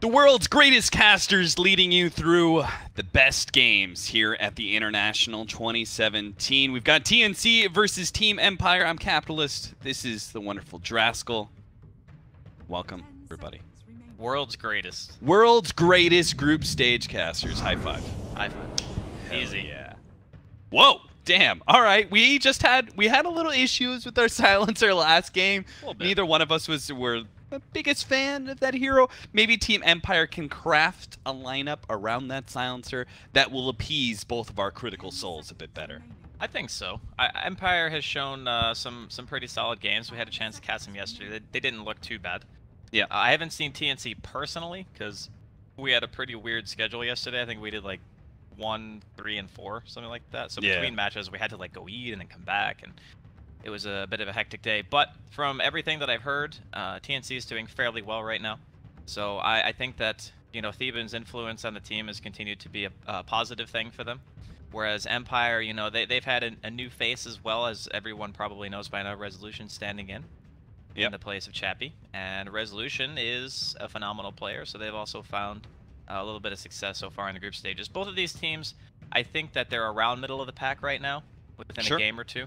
The world's greatest casters leading you through the best games here at the International 2017. We've got TNC versus Team Empire. I'm Capitalist. This is the wonderful Draskyl. Welcome, everybody. World's greatest. World's greatest group stage casters. High five. High five. Easy. Yeah. Whoa. Damn. All right. We just had we had a little issues with our silencer last game. Neither one of us was were biggest fan of that hero. Maybe Team Empire can craft a lineup around that silencer that will appease both of our critical souls a bit better. I think so. I, Empire has shown uh, some some pretty solid games. We had a chance to cast them yesterday. They, they didn't look too bad. Yeah. I haven't seen TNC personally because we had a pretty weird schedule yesterday. I think we did like one, three, and four, something like that. So Yeah. between matches, we had to like go eat and then come back, and it was a bit of a hectic day. But from everything that I've heard, uh, TNC is doing fairly well right now. So I, I think that you know Theeban's influence on the team has continued to be a, a positive thing for them. Whereas Empire, you know, they, they've had a, a new face as well as everyone probably knows by now. Resolution standing in in the place of Chappie, and Resolution is a phenomenal player. So they've also found a little bit of success so far in the group stages. Both of these teams, I think that they're around middle of the pack right now, within Sure. a game or two.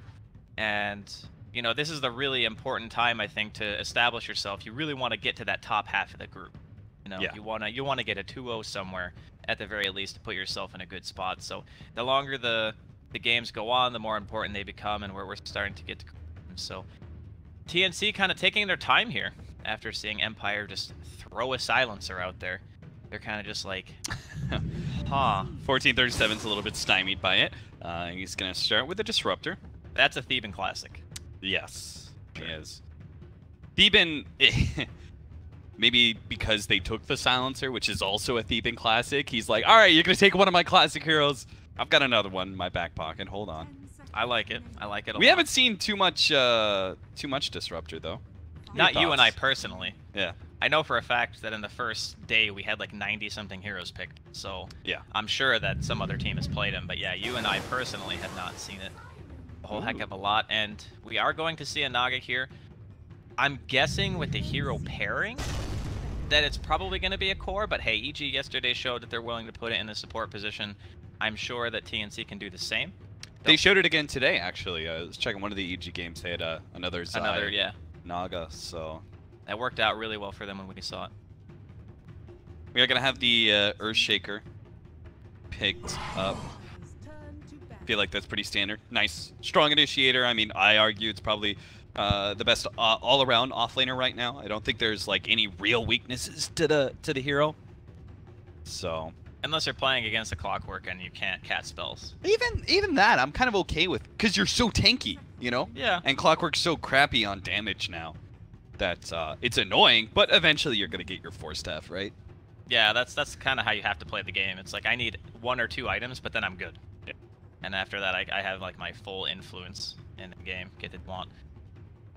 And you know, this is the really important time I think to establish yourself. You really want to get to that top half of the group. You know, Yeah. you want to you want to get a 2-0 somewhere at the very least to put yourself in a good spot. So the longer the the games go on, the more important they become, and where we're starting to get to. So TNC kind of taking their time here after seeing Empire just throw a silencer out there. They're kind of just like, huh. 1437 is a little bit stymied by it. Uh, he's going to start with a disruptor. That's a Theeban classic. Yes, he is. Theeban, maybe because they took the silencer, which is also a Theeban classic, he's like, all right, you're going to take one of my classic heroes. I've got another one in my back pocket. Hold on. I like it. I like it a We lot. haven't seen too much, uh, too much disruptor though. Not you and I personally. Yeah. I know for a fact that in the first day we had like 90 something heroes picked. So Yeah. I'm sure that some other team has played him. But yeah, you and I personally have not seen it a whole heck of a lot. And we are going to see a Naga here. I'm guessing with the hero pairing that it's probably going to be a core. But hey, EG yesterday showed that they're willing to put it in the support position. I'm sure that TNC can do the same. They Don't- showed it again today, actually. I was checking one of the EG games. They had uh, another Zai Another, yeah. Naga, so That worked out really well for them when we saw it. we are gonna have the uh, Earthshaker picked up. Feel like that's pretty standard. Nice, strong initiator. I mean, I argue it's probably uh, the best uh, all-around offlaner right now. I don't think there's like any real weaknesses to the to the hero. So Unless you're playing against a clockwork and you can't cast spells. even even that, I'm kind of okay with because you're so tanky, you know. Yeah. And Clockwork's so crappy on damage now that uh, it's annoying. But eventually, you're gonna get your Force Staff, right? Yeah, that's that's kind of how you have to play the game. It's like I need one or two items, but then I'm good. And after that, I, I have like my full influence in the game. Get it want.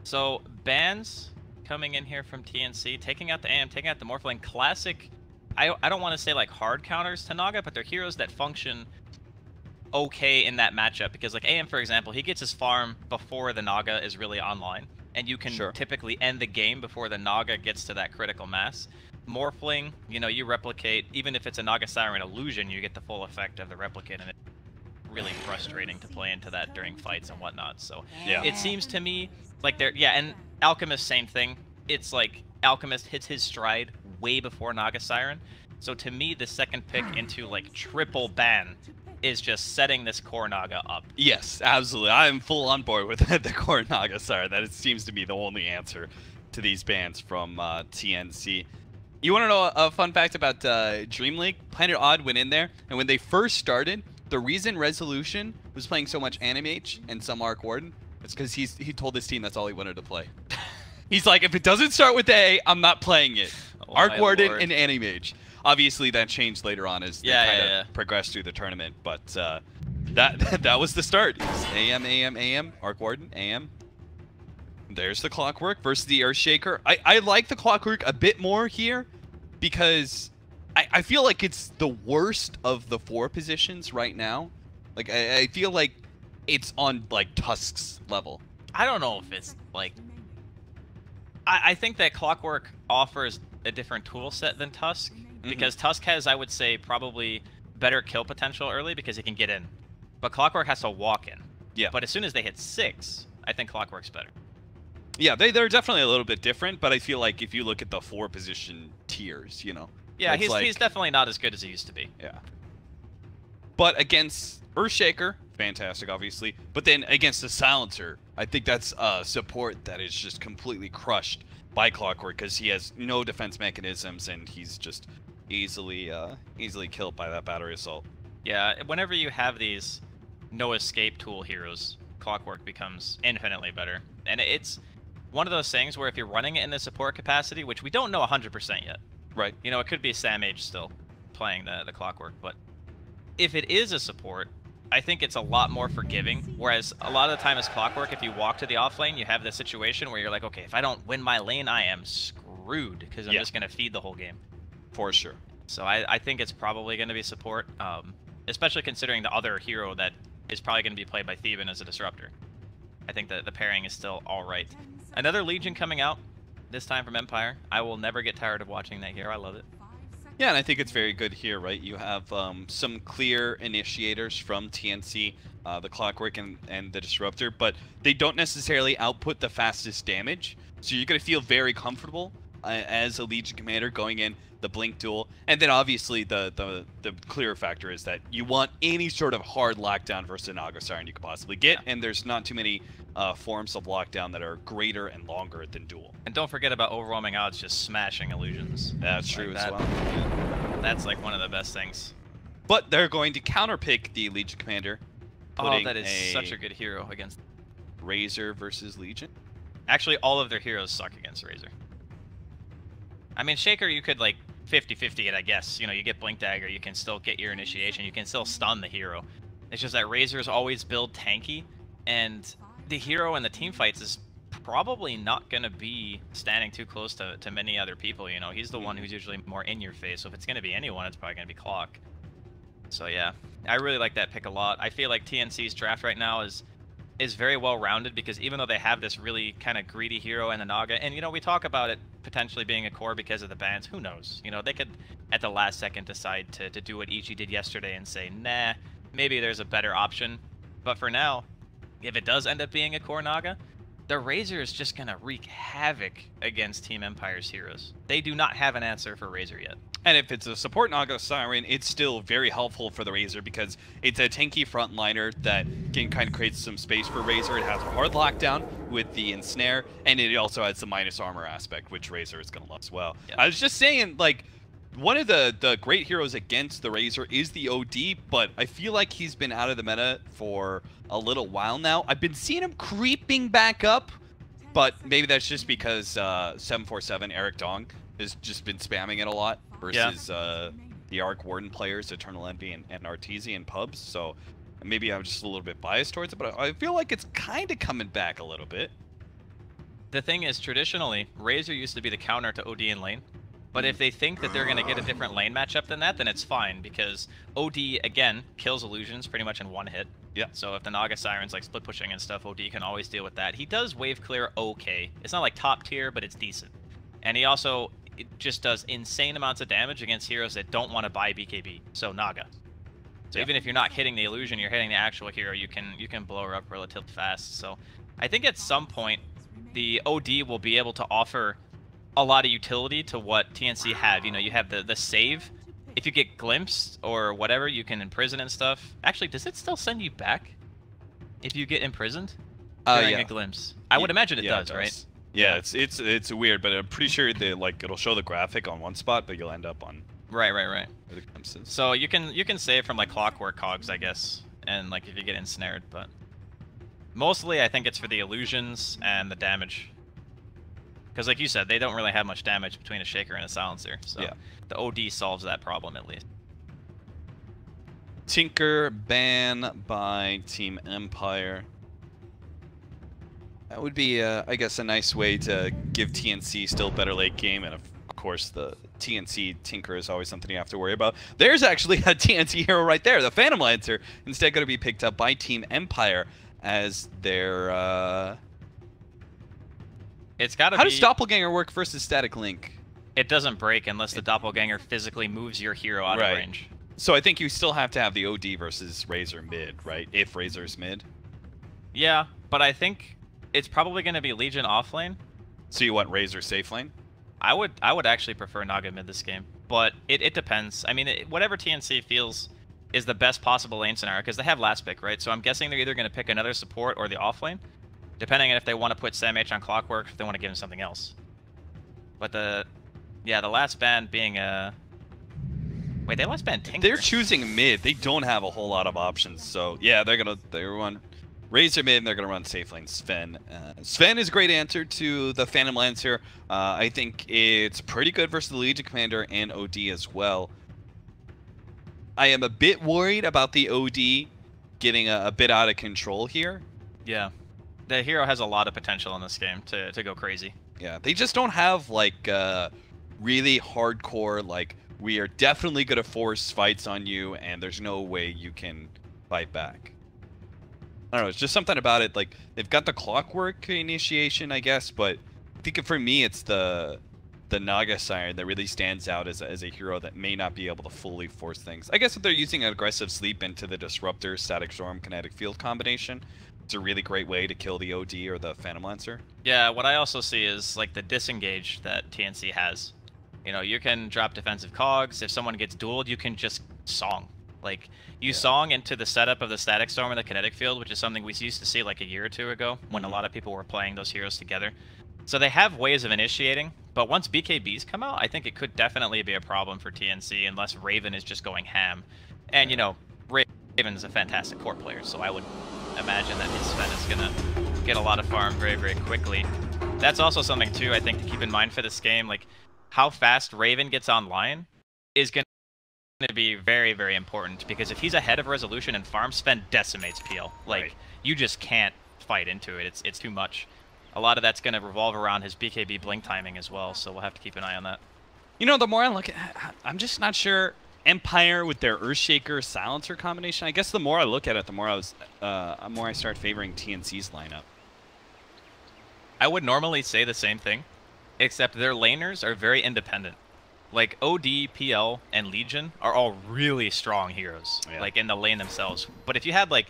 So bans coming in here from TNC, taking out the AM, taking out the Morphling. Classic. I I don't want to say like hard counters to Naga, but they're heroes that function okay in that matchup because like AM for example, he gets his farm before the Naga is really online, and you can Sure. typically end the game before the Naga gets to that critical mass. Morphling, you know, you replicate even if it's a Naga Siren illusion, you get the full effect of the replicate, really frustrating to play into that during fights and whatnot. So Yeah. it seems to me like they're yeah, and Alchemist same thing. It's like Alchemist hits his stride way before Naga Siren. So to me, the second pick into like triple ban is just setting this core Naga up. Yes, absolutely. I'm full on board with the core Naga Sire. That it seems to be the only answer to these bans from uh, TNC. You want to know a, a fun fact about uh, Dream League? Planet Odd went in there, and when they first started, the reason Resolution was playing so much Anti-Mage and some Arc Warden is because he's he told his team that's all he wanted to play. he's like, if it doesn't start with A, I'm not playing it. Oh Arc Warden lord. and Anti-Mage. Obviously, that changed later on as they Yeah, kind of yeah, yeah. progressed through the tournament, but uh, that that was the start. Was AM, AM, AM, Arc Warden, AM. There's the Clockwork versus the Earthshaker. I, I like the Clockwork a bit more here because I, I feel like it's the worst of the four positions right now. Like I, I feel like it's on like Tusk's level. I don't know if it's like. I, I think that Clockwork offers a different tool set than Tusk, Mhm. because Tusk has, I would say, probably better kill potential early because he can get in, but Clockwork has to walk in. Yeah. But as soon as they hit six, I think Clockwork's better. Yeah, they they're definitely a little bit different, but I feel like if you look at the four position tiers, you know. Yeah, It's he's like- he's definitely not as good as he used to be. Yeah. But against Earthshaker, fantastic, obviously. But then against the Silencer, I think that's uh, support that is just completely crushed by Clockwork because he has no defense mechanisms and he's just easily uh, easily killed by that battery assault. Yeah, whenever you have these no escape tool heroes, Clockwork becomes infinitely better. And it's one of those things where if you're running it in the support capacity, which we don't know 100% yet, Right. you know, it could be Sam H still playing the, the Clockwork, but if it is a support, I think it's a lot more forgiving. Whereas a lot of the time as Clockwork, if you walk to the off lane, you have this situation where you're like, okay, if I don't win my lane, I am screwed because I'm Yeah. just going to feed the whole game. For sure. So I, I think it's probably going to be support, um, especially considering the other hero that is probably going to be played by Theeban as a disruptor. I think that the pairing is still all right. Another Legion coming out, this time from Empire. I will never get tired of watching that hero. I love it. Yeah, and I think it's very good here, right? You have um, some clear initiators from TNC, uh, the Clockwork and, and the Disruptor, but they don't necessarily output the fastest damage. So you're going to feel very comfortable as a Legion Commander going in the Blink Duel. And then obviously the, the, the clear factor is that you want any sort of hard lockdown versus an Naga Siren you could possibly get, and there's not too many uh, forms of lockdown that are greater and longer than Duel. And don't forget about overwhelming odds just smashing illusions. That's Like true that. as well. That's like one of the best things. But they're going to counterpick the Legion Commander. Oh, that is such a good hero against. Razor versus Legion. Actually, all of their heroes suck against Razor. I mean, Shaker, you could like 50-50 it, I guess. You know, you get Blink Dagger, you can still get your initiation, you can still stun the hero. It's just that Razor's always build tanky, and the hero in the team fights is probably not going to be standing too close to, to many other people, you know. He's the one mm-hmm. who's usually more in your face, so if it's going to be anyone, it's probably going to be Clock. So yeah, I really like that pick a lot. I feel like TNC's draft right now is is very well rounded because even though they have this really kind of greedy hero and the Naga, and you know we talk about it potentially being a core because of the bans. Who knows? You know they could at the last second decide to to do what Ichi did yesterday and say, nah, maybe there's a better option. But for now, if it does end up being a core Naga, the Razor is just gonna wreak havoc against Team Empire's heroes. They do not have an answer for Razor yet. And if it's a support Naga Siren, it's still very helpful for the Razor because it's a tanky frontliner that can kind of create some space for Razor. It has a hard lockdown with the ensnare, and it also has the minus armor aspect, which Razor is going to love as well. Yeah. I was just saying, like, one of the, the great heroes against the Razor is the OD, but I feel like he's been out of the meta for a little while now. I've been seeing him creeping back up, but maybe that's just because uh, 747 Eric Dong has just been spamming it a lot versus uh, the Arc Warden players, Eternal Envy and, and Artesian pubs. So maybe I'm just a little bit biased towards it, but I I feel like it's kind of coming back a little bit. The thing is, traditionally, Razor used to be the counter to OD in lane. But if they think that they're going to get a different lane matchup than that, then it's fine because OD again kills illusions pretty much in one hit. Yeah. So if the Naga Sirens like split pushing and stuff, OD can always deal with that. He does wave clear okay. It's not like top tier, but it's decent. And he also it just does insane amounts of damage against heroes that don't want to buy BKB. So Naga. So Yeah. even if you're not hitting the illusion, you're hitting the actual hero. You can you can blow her up relatively fast. So I think at some point the OD will be able to offer a lot of utility to what TNC have. You know, you have the the save. If you get glimpsed or whatever, you can imprison and stuff. Actually, does it still send you back if you get imprisoned Uh, yeah. a glimpse? I would imagine it yeah, does, right? Yeah, Yeah. it's it's it's weird, but I'm pretty sure they like it'll show the graphic on one spot, but you'll end up on Right, right, right. So you can you can save from like clockwork cogs, I guess, and like if you get ensnared, but mostly I think it's for the illusions and the damage. Because like you said, they don't really have much damage between a shaker and a silencer. So Yeah. the OD solves that problem at least. Tinker ban by Team Empire. That would be, uh, I guess, a nice way to give TNC still better late game, and of course, the TNC Tinker is always something you have to worry about. There's actually a TNC hero right there, the Phantom Lancer, instead going to be picked up by Team Empire as their. Uh... It's got to How be does Doppelganger work versus Static Link? it doesn't break unless the doppelganger physically moves your hero out Right. of range. So I think you still have to have the OD versus Razor mid, right? If Razor's mid. Yeah, but I think it's probably going to be Legion offlane. So you want Razor safe lane? I would I would actually prefer Naga mid this game, but it, it depends. I mean, it, whatever TNC feels is the best possible lane scenario because they have last pick, right? So I'm guessing they're either going to pick another support or the offlane, depending on if they want to put Sam H on Clockwork, if they want to give him something else. But the yeah, the last ban being a wait, they last ban Tinker. They're choosing mid. They don't have a whole lot of options. So yeah, they're gonna they're run Razor mid and they're gonna run safe lane Sven. Uh, Sven is a great answer to the Phantom Lancer. Uh, I think it's pretty good versus the Legion Commander and OD as well. I am a bit worried about the OD getting a, a bit out of control here. yeah, the hero has a lot of potential in this game to to go crazy. Yeah, they just don't have like uh, really hardcore like we are definitely gonna force fights on you, and there's no way you can fight back. I don't know. It's just something about it. Like they've got the clockwork initiation, I guess, but I think for me it's the the Naga Siren that really stands out as a, as a hero that may not be able to fully force things. I guess if they're using aggressive sleep into the disruptor, static storm, kinetic field combination, it's a really great way to kill the OD or the Phantom Lancer. Yeah, what I also see is like the disengage that TNC has. You know, you can drop defensive cogs. If someone gets dueled, you can just song. Like you Yeah. song into the setup of the static storm and the kinetic field, which is something we used to see like a year or two ago when a Mhm. lot of people were playing those heroes together. So they have ways of initiating, but once BKBs come out, I think it could definitely be a problem for TNC unless Raven is just going ham. And you know, Ra- Raven's a fantastic core player, so I would imagine that his Sven is gonna get a lot of farm very, very quickly. That's also something too, I think, to keep in mind for this game. Like how fast Raven gets online is gonna be very, very important because if he's ahead of resolution and farm, Sven decimates Peel. Like Right. you just can't fight into it. It's it's too much. A lot of that's gonna revolve around his BKB blink timing as well, so we'll have to keep an eye on that. You know, the more I look at I'm just not sure Empire with their Earthshaker Silencer combination. I guess the more I look at it, the more I was, uh, the more I start favoring TNC's lineup. I would normally say the same thing, except their laners are very independent. Like OD, PL, and Legion are all really strong heroes, Yeah. like in the lane themselves. But if you had like,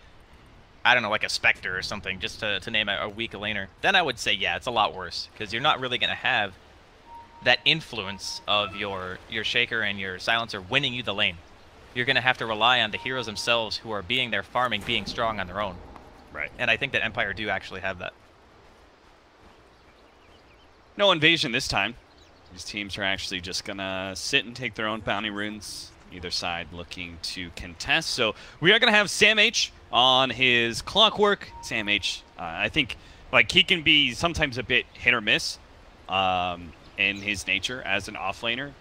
I don't know, like a Spectre or something, just to, to name a, a weak laner, then I would say yeah, it's a lot worse because you're not really gonna have that influence of your your Shaker and your Silencer winning you the lane. You're gonna have to rely on the heroes themselves who are being there farming, being strong on their own. Right. And I think that Empire do actually have that. No invasion this time. These teams are actually just gonna sit and take their own bounty runes. Either side looking to contest. So we are gonna have Sam H on his clockwork. Sam H, uh, I think, like he can be sometimes a bit hit or miss, um, in his nature as an offlaner.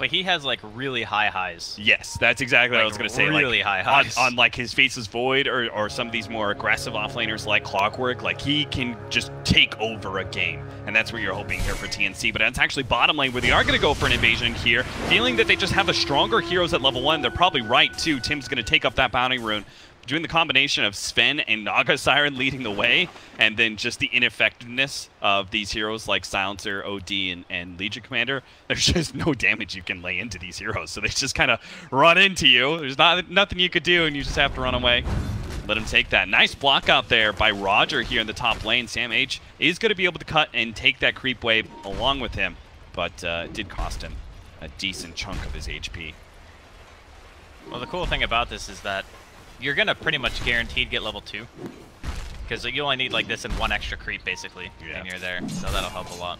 But he has like really high highs. Yes, that's exactly what I was gonna say. really like, high on, highs. on like his Faceless Void or, or some of these more aggressive offlaners like Clockwork, like he can just take over a game, and that's what you're hoping here for TNC. But that's actually bottom lane where they are gonna go for an invasion here, feeling that they just have the stronger heroes at level one. They're probably right too. Tims gonna take up that bounty rune. Doing the combination of Sven and Naga Siren leading the way, and then just the ineffectiveness of these heroes like Silencer, OD, and, and Legion Commander, there's just no damage you can lay into these heroes. So they just kind of run into you. There's not nothing you could do, and you just have to run away. Let him take that. Nice block out there by Roger here in the top lane. Sam H is going to be able to cut and take that creep wave along with him, but uh, it did cost him a decent chunk of his HP. Well, the cool thing about this is that you're gonna pretty much guaranteed get level two, because you only need like this and one extra creep basically, Yeah. and you're there. So that'll help a lot.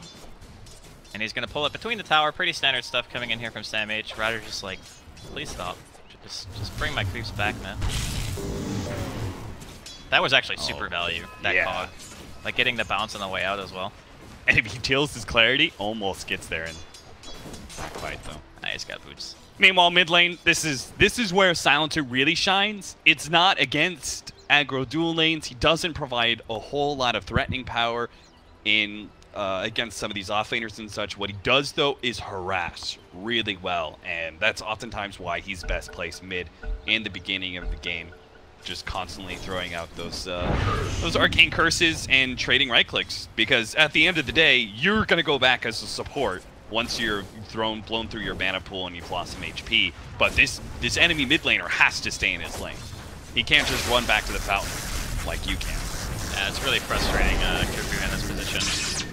And he's gonna pull it between the tower. Pretty standard stuff coming in here from Sam H. Ryder's just like, please stop. Just, just bring my creeps back, man. That was actually super Oh, value. That yeah. cog, like getting the bounce on the way out as well. And if he kills his clarity, almost gets there and not quite though. Boots. Meanwhile, mid lane, this is this is where Silencer really shines. It's not against aggro dual lanes. He doesn't provide a whole lot of threatening power in uh, against some of these off offlaners and such. What he does though is harass really well, and that's oftentimes why he's best placed mid in the beginning of the game. Just constantly throwing out those uh, those arcane curses and trading right clicks. Because at the end of the day, you're gonna go back as a support once you're thrown, blown through your mana pool and you've lost some HP. But this this enemy mid laner has to stay in his lane. He can't just run back to the fountain like you can. Yeah, it's really frustrating, uh, Kuku in this position.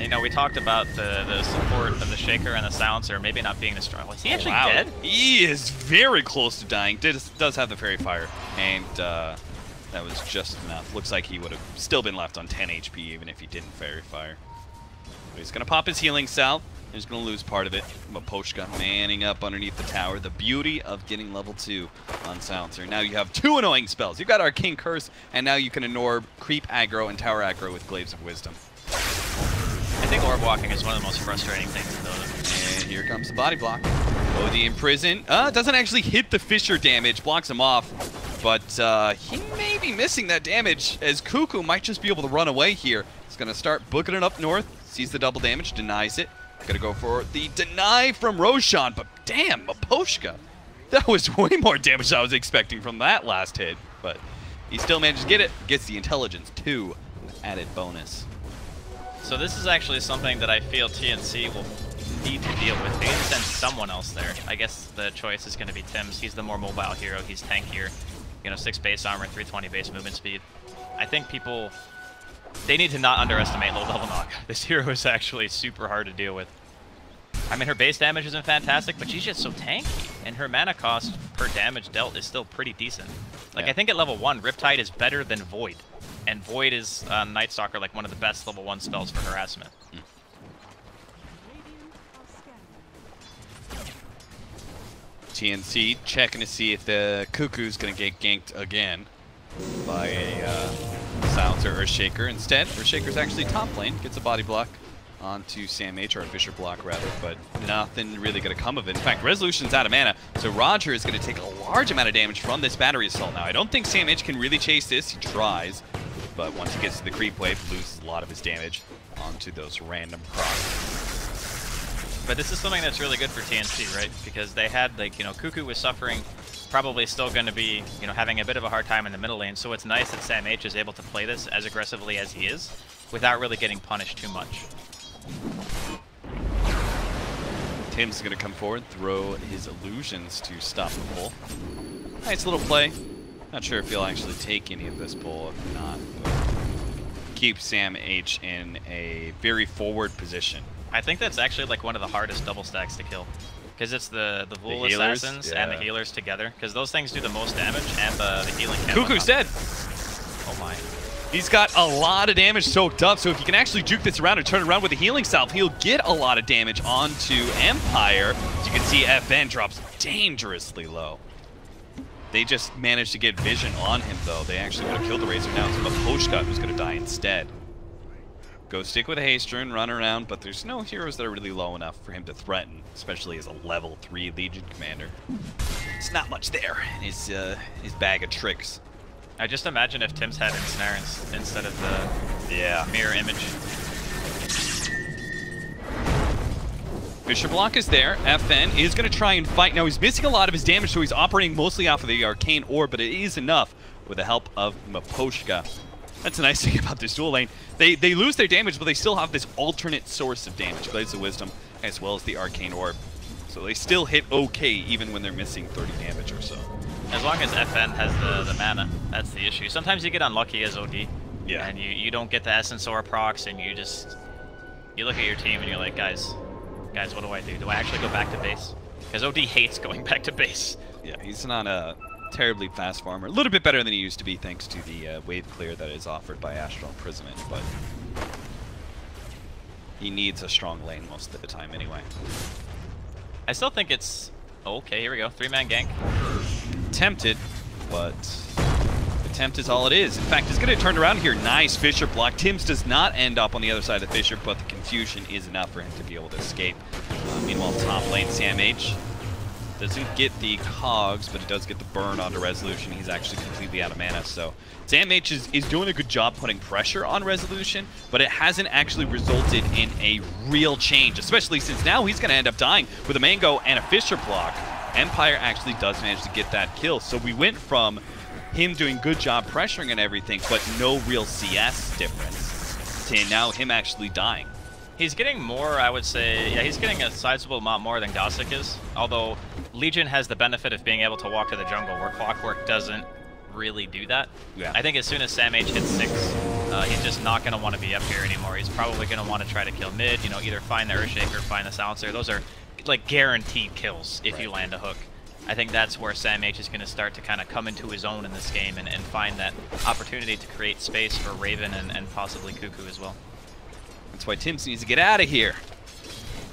You know, we talked about the, the support of the Shaker and the Silencer maybe not being the strong. Was he actually wow. dead? He is very close to dying. Does, does have the Faerie Fire, and uh, that was just enough. Looks like he would have still been left on 10 HP even if he didn't Faerie Fire. He's going to pop his Healing Salve. He's going to lose part of it. Miposhka manning up underneath the tower. The beauty of getting level 2 on Silencer. Now you have two annoying spells. You've got Arcane Curse, and now you can ignore Creep Aggro and Tower Aggro with Glaives of Wisdom. I think orb walking is one of the most frustrating things in Dota. And here comes the body block. OD in prison. Uh, doesn't actually hit the Fissure damage, blocks him off. But uh, he may be missing that damage as Kuku might just be able to run away here. He's going to start booking it up north, sees the double damage, denies it. Gonna go for the deny from Roshan, but damn, Miposhka. That was way more damage than I was expecting from that last hit. But he still manages to get it, gets the intelligence too, added bonus. So this is actually something that I feel TNC will need to deal with. They need to send someone else there. I guess the choice is going to be Tims. He's the more mobile hero. He's tankier. You know, 6 base armor, 320 base movement speed. I think people... They need to not underestimate low level knock. This hero is actually super hard to deal with. I mean, her base damage isn't fantastic, but she's just so tanky. And her mana cost per damage dealt is still pretty decent. Like, Yeah. I think at level 1, Riptide is better than Void. And Void is, uh, Night Stalker, like one of the best level 1 spells for harassment. TNC checking to see if the Kuku's gonna get ganked again by a uh, Silencer Earthshaker. Instead, Earthshaker's actually top lane, gets a body block onto Sam H, or a Fissure block rather, but nothing really gonna come of it. In fact, Resolution's out of mana, so Roger is gonna take a large amount of damage from this battery assault. Now, I don't think Sam H can really chase this, he tries, but once he gets to the creep wave, loses a lot of his damage onto those random crocs. But this is something that's really good for TNC, right? Because they had, like, you know, Kuku was suffering, probably still going to be, you know, having a bit of a hard time in the middle lane. So it's nice that Sam H is able to play this as aggressively as he is without really getting punished too much. Tim's gonna come forward, throw his illusions to stop the pull. Nice little play. Not sure if he'll actually take any of this pull. If not, but keep Sam H in a very forward position. I think that's actually, like, one of the hardest double stacks to kill. Because it's the, the Vhoul? Assassins and the healers together. Because those things do the most damage and the, the healing Kuku's dead. Oh my. He's got a lot of damage soaked up, so if you can actually juke this around and turn it around with a healing salve, he'll get a lot of damage onto Empire. As you can see, FN drops dangerously low. They just managed to get vision on him, though. They actually would have killed the Razor now. It's Miposhka who's going to die instead. Go stick with rune, run around, but there's no heroes that are really low enough for him to threaten, especially as a level 3 Legion commander. It's not much there in his, uh, his bag of tricks. I just imagine if Tim's had Ensnare ins- instead of the Yeah. mirror image. Fissure Block is there. FN is going to try and fight. Now, he's missing a lot of his damage, so he's operating mostly off of the Arcane Orb, but it is enough with the help of Miposhka. That's the nice thing about this dual lane. They they lose their damage, but they still have this alternate source of damage, Glaives of Wisdom, as well as the Arcane Orb. So they still hit okay, even when they're missing 30 damage or so. As long as FN has the, the mana, that's the issue. Sometimes you get unlucky as OD. Yeah. And you, you don't get the Essence Aura procs, and you just... You look at your team and you're like, guys, guys, what do I do? Do I actually go back to base? Because OD hates going back to base. Yeah, he's not a terribly fast farmer. A little bit better than he used to be thanks to the uh, wave clear that is offered by Astral Imprisonment, but he needs a strong lane most of the time anyway. I still think it's... Okay, here we go. Three-man gank. Tempted, but the attempt is all it is. In fact, he's going to turn around here. Nice Fissure block. Tims does not end up on the other side of the Fissure, but the confusion is enough for him to be able to escape. Uh, meanwhile, top lane, Sam H doesn't get the cogs, but it does get the burn onto Resolution. He's actually completely out of mana, so Sam H is, is doing a good job putting pressure on Resolution, but it hasn't actually resulted in a real change, especially since now he's going to end up dying with a Mango and a Fissure block. Empire actually does manage to get that kill, so we went from him doing good job pressuring and everything, but no real CS difference, to now him actually dying. He's getting more, I would say, yeah, he's getting a sizable amount more than Ghostik is. Although Legion has the benefit of being able to walk to the jungle, where Clockwork doesn't really do that. Yeah. I think as soon as Sam H hits six, uh, he's just not going to want to be up here anymore. He's probably going to want to try to kill mid, you know, either find the Earthshaker, find the Silencer. Those are like guaranteed kills if you land a hook. I think that's where Sam H is going to start to kind of come into his own in this game and, and find that opportunity to create space for Raven and, and possibly Kuku as well. That's why Tims needs to get out of here.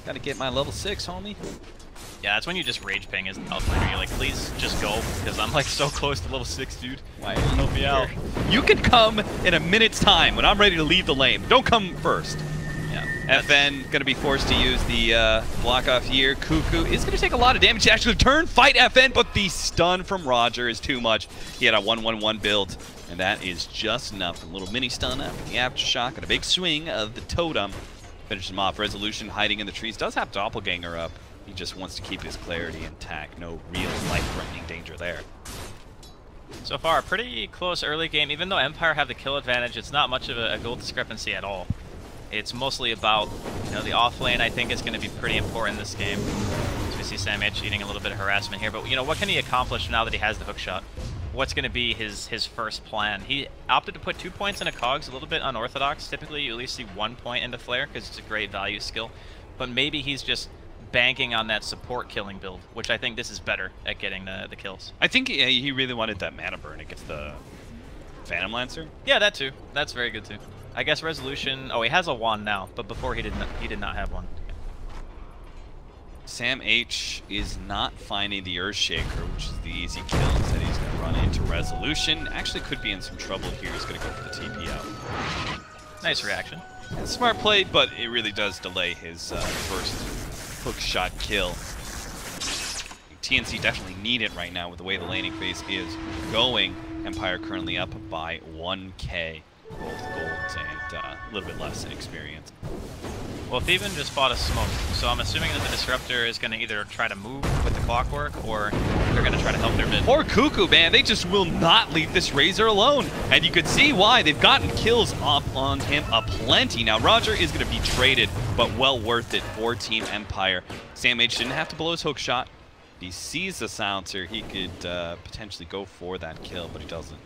Gotta get my level 6, homie. Yeah, that's when you just rage ping as an outlaner. You're like, please just go, because I'm like so close to level 6, dude. Why you Help me out. You can come in a minute's time when I'm ready to leave the lane. Don't come first. Yeah. FN gonna be forced to use the uh, block off here. Kuku is gonna take a lot of damage to actually turn, fight FN, but the stun from Roger is too much. He had a 1-1-1 build, and that is just enough. A little mini stun after the aftershock and a big swing of the totem. Finishes him off. Resolution hiding in the trees. Does have Doppelganger up. He just wants to keep his clarity intact. No real life-threatening danger there. So far, pretty close early game. Even though Empire have the kill advantage, it's not much of a, goal discrepancy at all. It's mostly about, you know, the off lane I think is going to be pretty important in this game. As we see Sam H eating a little bit of harassment here. But, you know, what can he accomplish now that he has the hook shot? What's going to be his, his first plan? He opted to put two points into Cogs, a little bit unorthodox. Typically, you at least see one point into Flare because it's a great value skill. But maybe he's just banking on that support killing build, which I think this is better at getting the, the kills. I think he, he really wanted that mana burn against the Phantom Lancer. Yeah, that too. That's very good too. I guess resolution. Oh, he has a wand now, but before he did not. He did not have one. Sam H is not finding the Earthshaker, which is the easy kill. Instead, he's going to run into Resolution. Actually, could be in some trouble here. He's going to go for the TP out. Nice reaction. Yeah, smart play, but it really does delay his uh, first hook shot kill. TNC definitely need it right now with the way the laning phase is going. Empire currently up by 1k, both golds and uh, a little bit less in experience. Well, Theeban just bought a smoke, so I'm assuming that the Disruptor is going to either try to move with the clockwork, or they're going to try to help their mid. Or Kuku, man, they just will not leave this Razor alone. And you could see why. They've gotten kills up on him aplenty. Now, Roger is going to be traded, but well worth it for Team Empire. Sam H didn't have to blow his hook shot. If he sees the silencer, he could uh, potentially go for that kill, but he doesn't.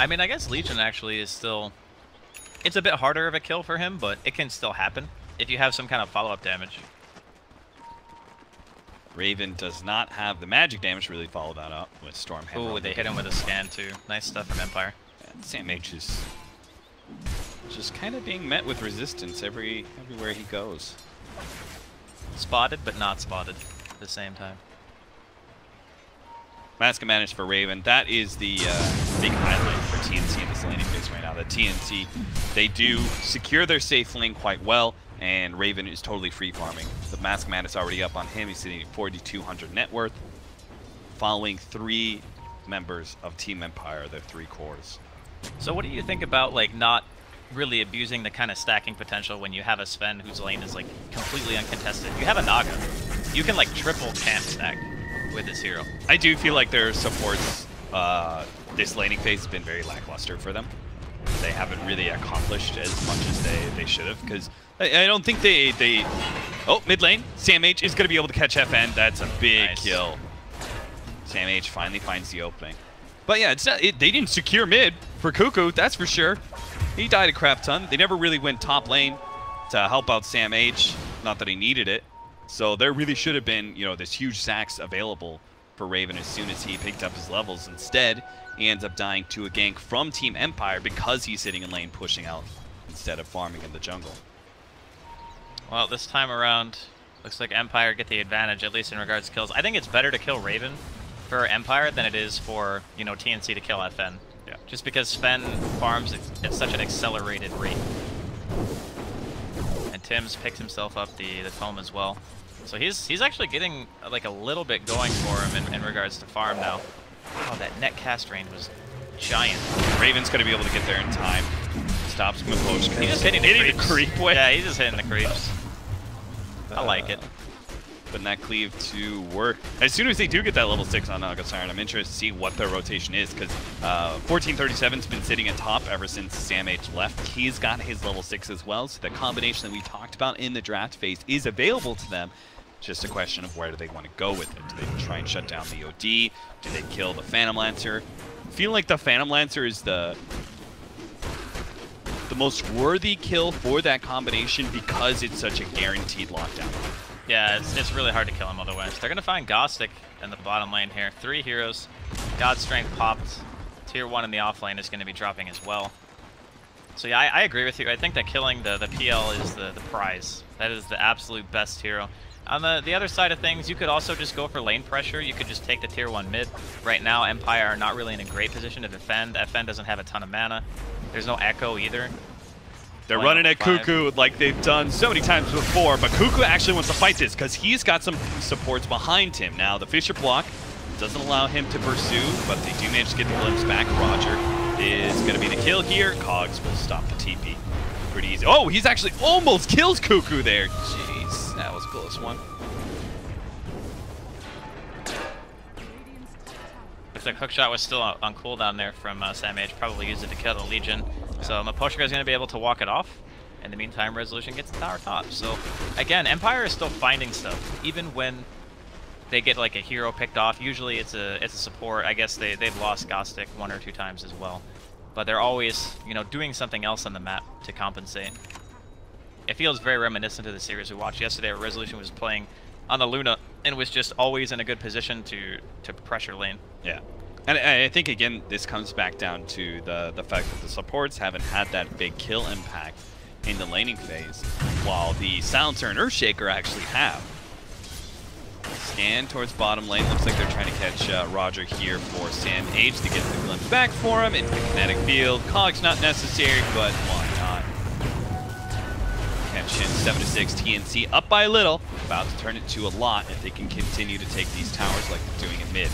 I mean, I guess Legion actually is still... It's a bit harder of a kill for him, but it can still happen if you have some kind of follow-up damage. Raven does not have the magic damage to really follow that up with Stormhammer. Ooh, they hit him with a scan too. Nice stuff from Empire. And Sam H is just kind of being met with resistance every everywhere he goes. Spotted, but not spotted at the same time. Mask managed for Raven. That is the uh, big highlight for TNC in this laning phase right now. The TNC, they do secure their safe lane quite well, and Raven is totally free farming. The Mask Man is already up on him. He's sitting at 4,200 net worth, following three members of Team Empire, their three cores. So what do you think about like not really abusing the kind of stacking potential when you have a Sven whose lane is like completely uncontested? You have a Naga. You can like triple camp stack with this hero. I do feel like their supports, uh, this laning phase has been very lackluster for them. They haven't really accomplished as much as they, they should have, because I, I, don't think they, they... Oh, mid lane. Sam H is going to be able to catch FN. That's a big Nice. kill. Sam H finally finds the opening. But yeah, it's not, it, they didn't secure mid for Kuku, that's for sure. He died a crap ton. They never really went top lane to help out Sam H. Not that he needed it. So there really should have been, you know, this huge sacks available for Raven as soon as he picked up his levels. Instead, he ends up dying to a gank from Team Empire because he's sitting in lane pushing out instead of farming in the jungle. Well, this time around, looks like Empire get the advantage, at least in regards to kills. I think it's better to kill Raven for Empire than it is for, you know, TNC to kill FN. Yeah. Just because Sven farms at, such an accelerated rate. And Tims picked himself up the, the tome as well. So he's he's actually getting uh, like a little bit going for him in, in regards to farm now. Oh, that net cast range was giant. Raven's going to be able to get there in time. Stops Miposhka. He's just hitting the hitting creeps. the creep with. Yeah, he's just hitting the creeps. I like it. putting that cleave to work. As soon as they do get that level 6 on Naga Siren, I'm interested to see what their rotation is, because uh, 1437's been sitting atop ever since Sam H left. He's got his level 6 as well, so the combination that we talked about in the draft phase is available to them. Just a question of where do they want to go with it. Do they try and shut down the OD? Do they kill the Phantom Lancer? I feel like the Phantom Lancer is the the most worthy kill for that combination because it's such a guaranteed lockdown. Yeah, it's, it's really hard to kill him otherwise. They're going to find Ghostik in the bottom lane here. Three heroes. God Strength popped. Tier 1 in the off lane is going to be dropping as well. So yeah, I, I, agree with you. I think that killing the, the PL is the, the prize. That is the absolute best hero. On the, the other side of things, you could also just go for lane pressure. You could just take the tier 1 mid. Right now, Empire are not really in a great position to defend. FN doesn't have a ton of mana. There's no Echo either. They're running at Kuku like they've done so many times before, but Kuku actually wants to fight this because he's got some supports behind him. Now, the Fissure block doesn't allow him to pursue, but they do manage to get the glimpse back. Roger is going to be the kill here. Cogs will stop the TP. Pretty easy. Oh, he's actually almost kills Kuku there. Jeez, that was a close one. Looks like Hookshot was still on cooldown there from uh, Sam H. Probably used it to kill the Legion. So Miposhka is going to be able to walk it off. In the meantime, Resolution gets the tower top. So again, Empire is still finding stuff, even when they get like a hero picked off. Usually it's a it's a support. I guess they they've lost Ghostik one or two times as well, but they're always you know doing something else on the map to compensate. It feels very reminiscent of the series we watched yesterday. Where Resolution was playing on the Luna and was just always in a good position to to pressure lane. Yeah. And I think, again, this comes back down to the, the fact that the supports haven't had that big kill impact in the laning phase, while the Silencer and Earthshaker actually have. Scan towards bottom lane. Looks like they're trying to catch uh, Roger here for Sam H to get the glimpse back for him into the kinetic field. Cog's not necessary, but why not? Catch 7 to 6 TNC up by a little. About to turn it to a lot if they can continue to take these towers like they're doing in mid.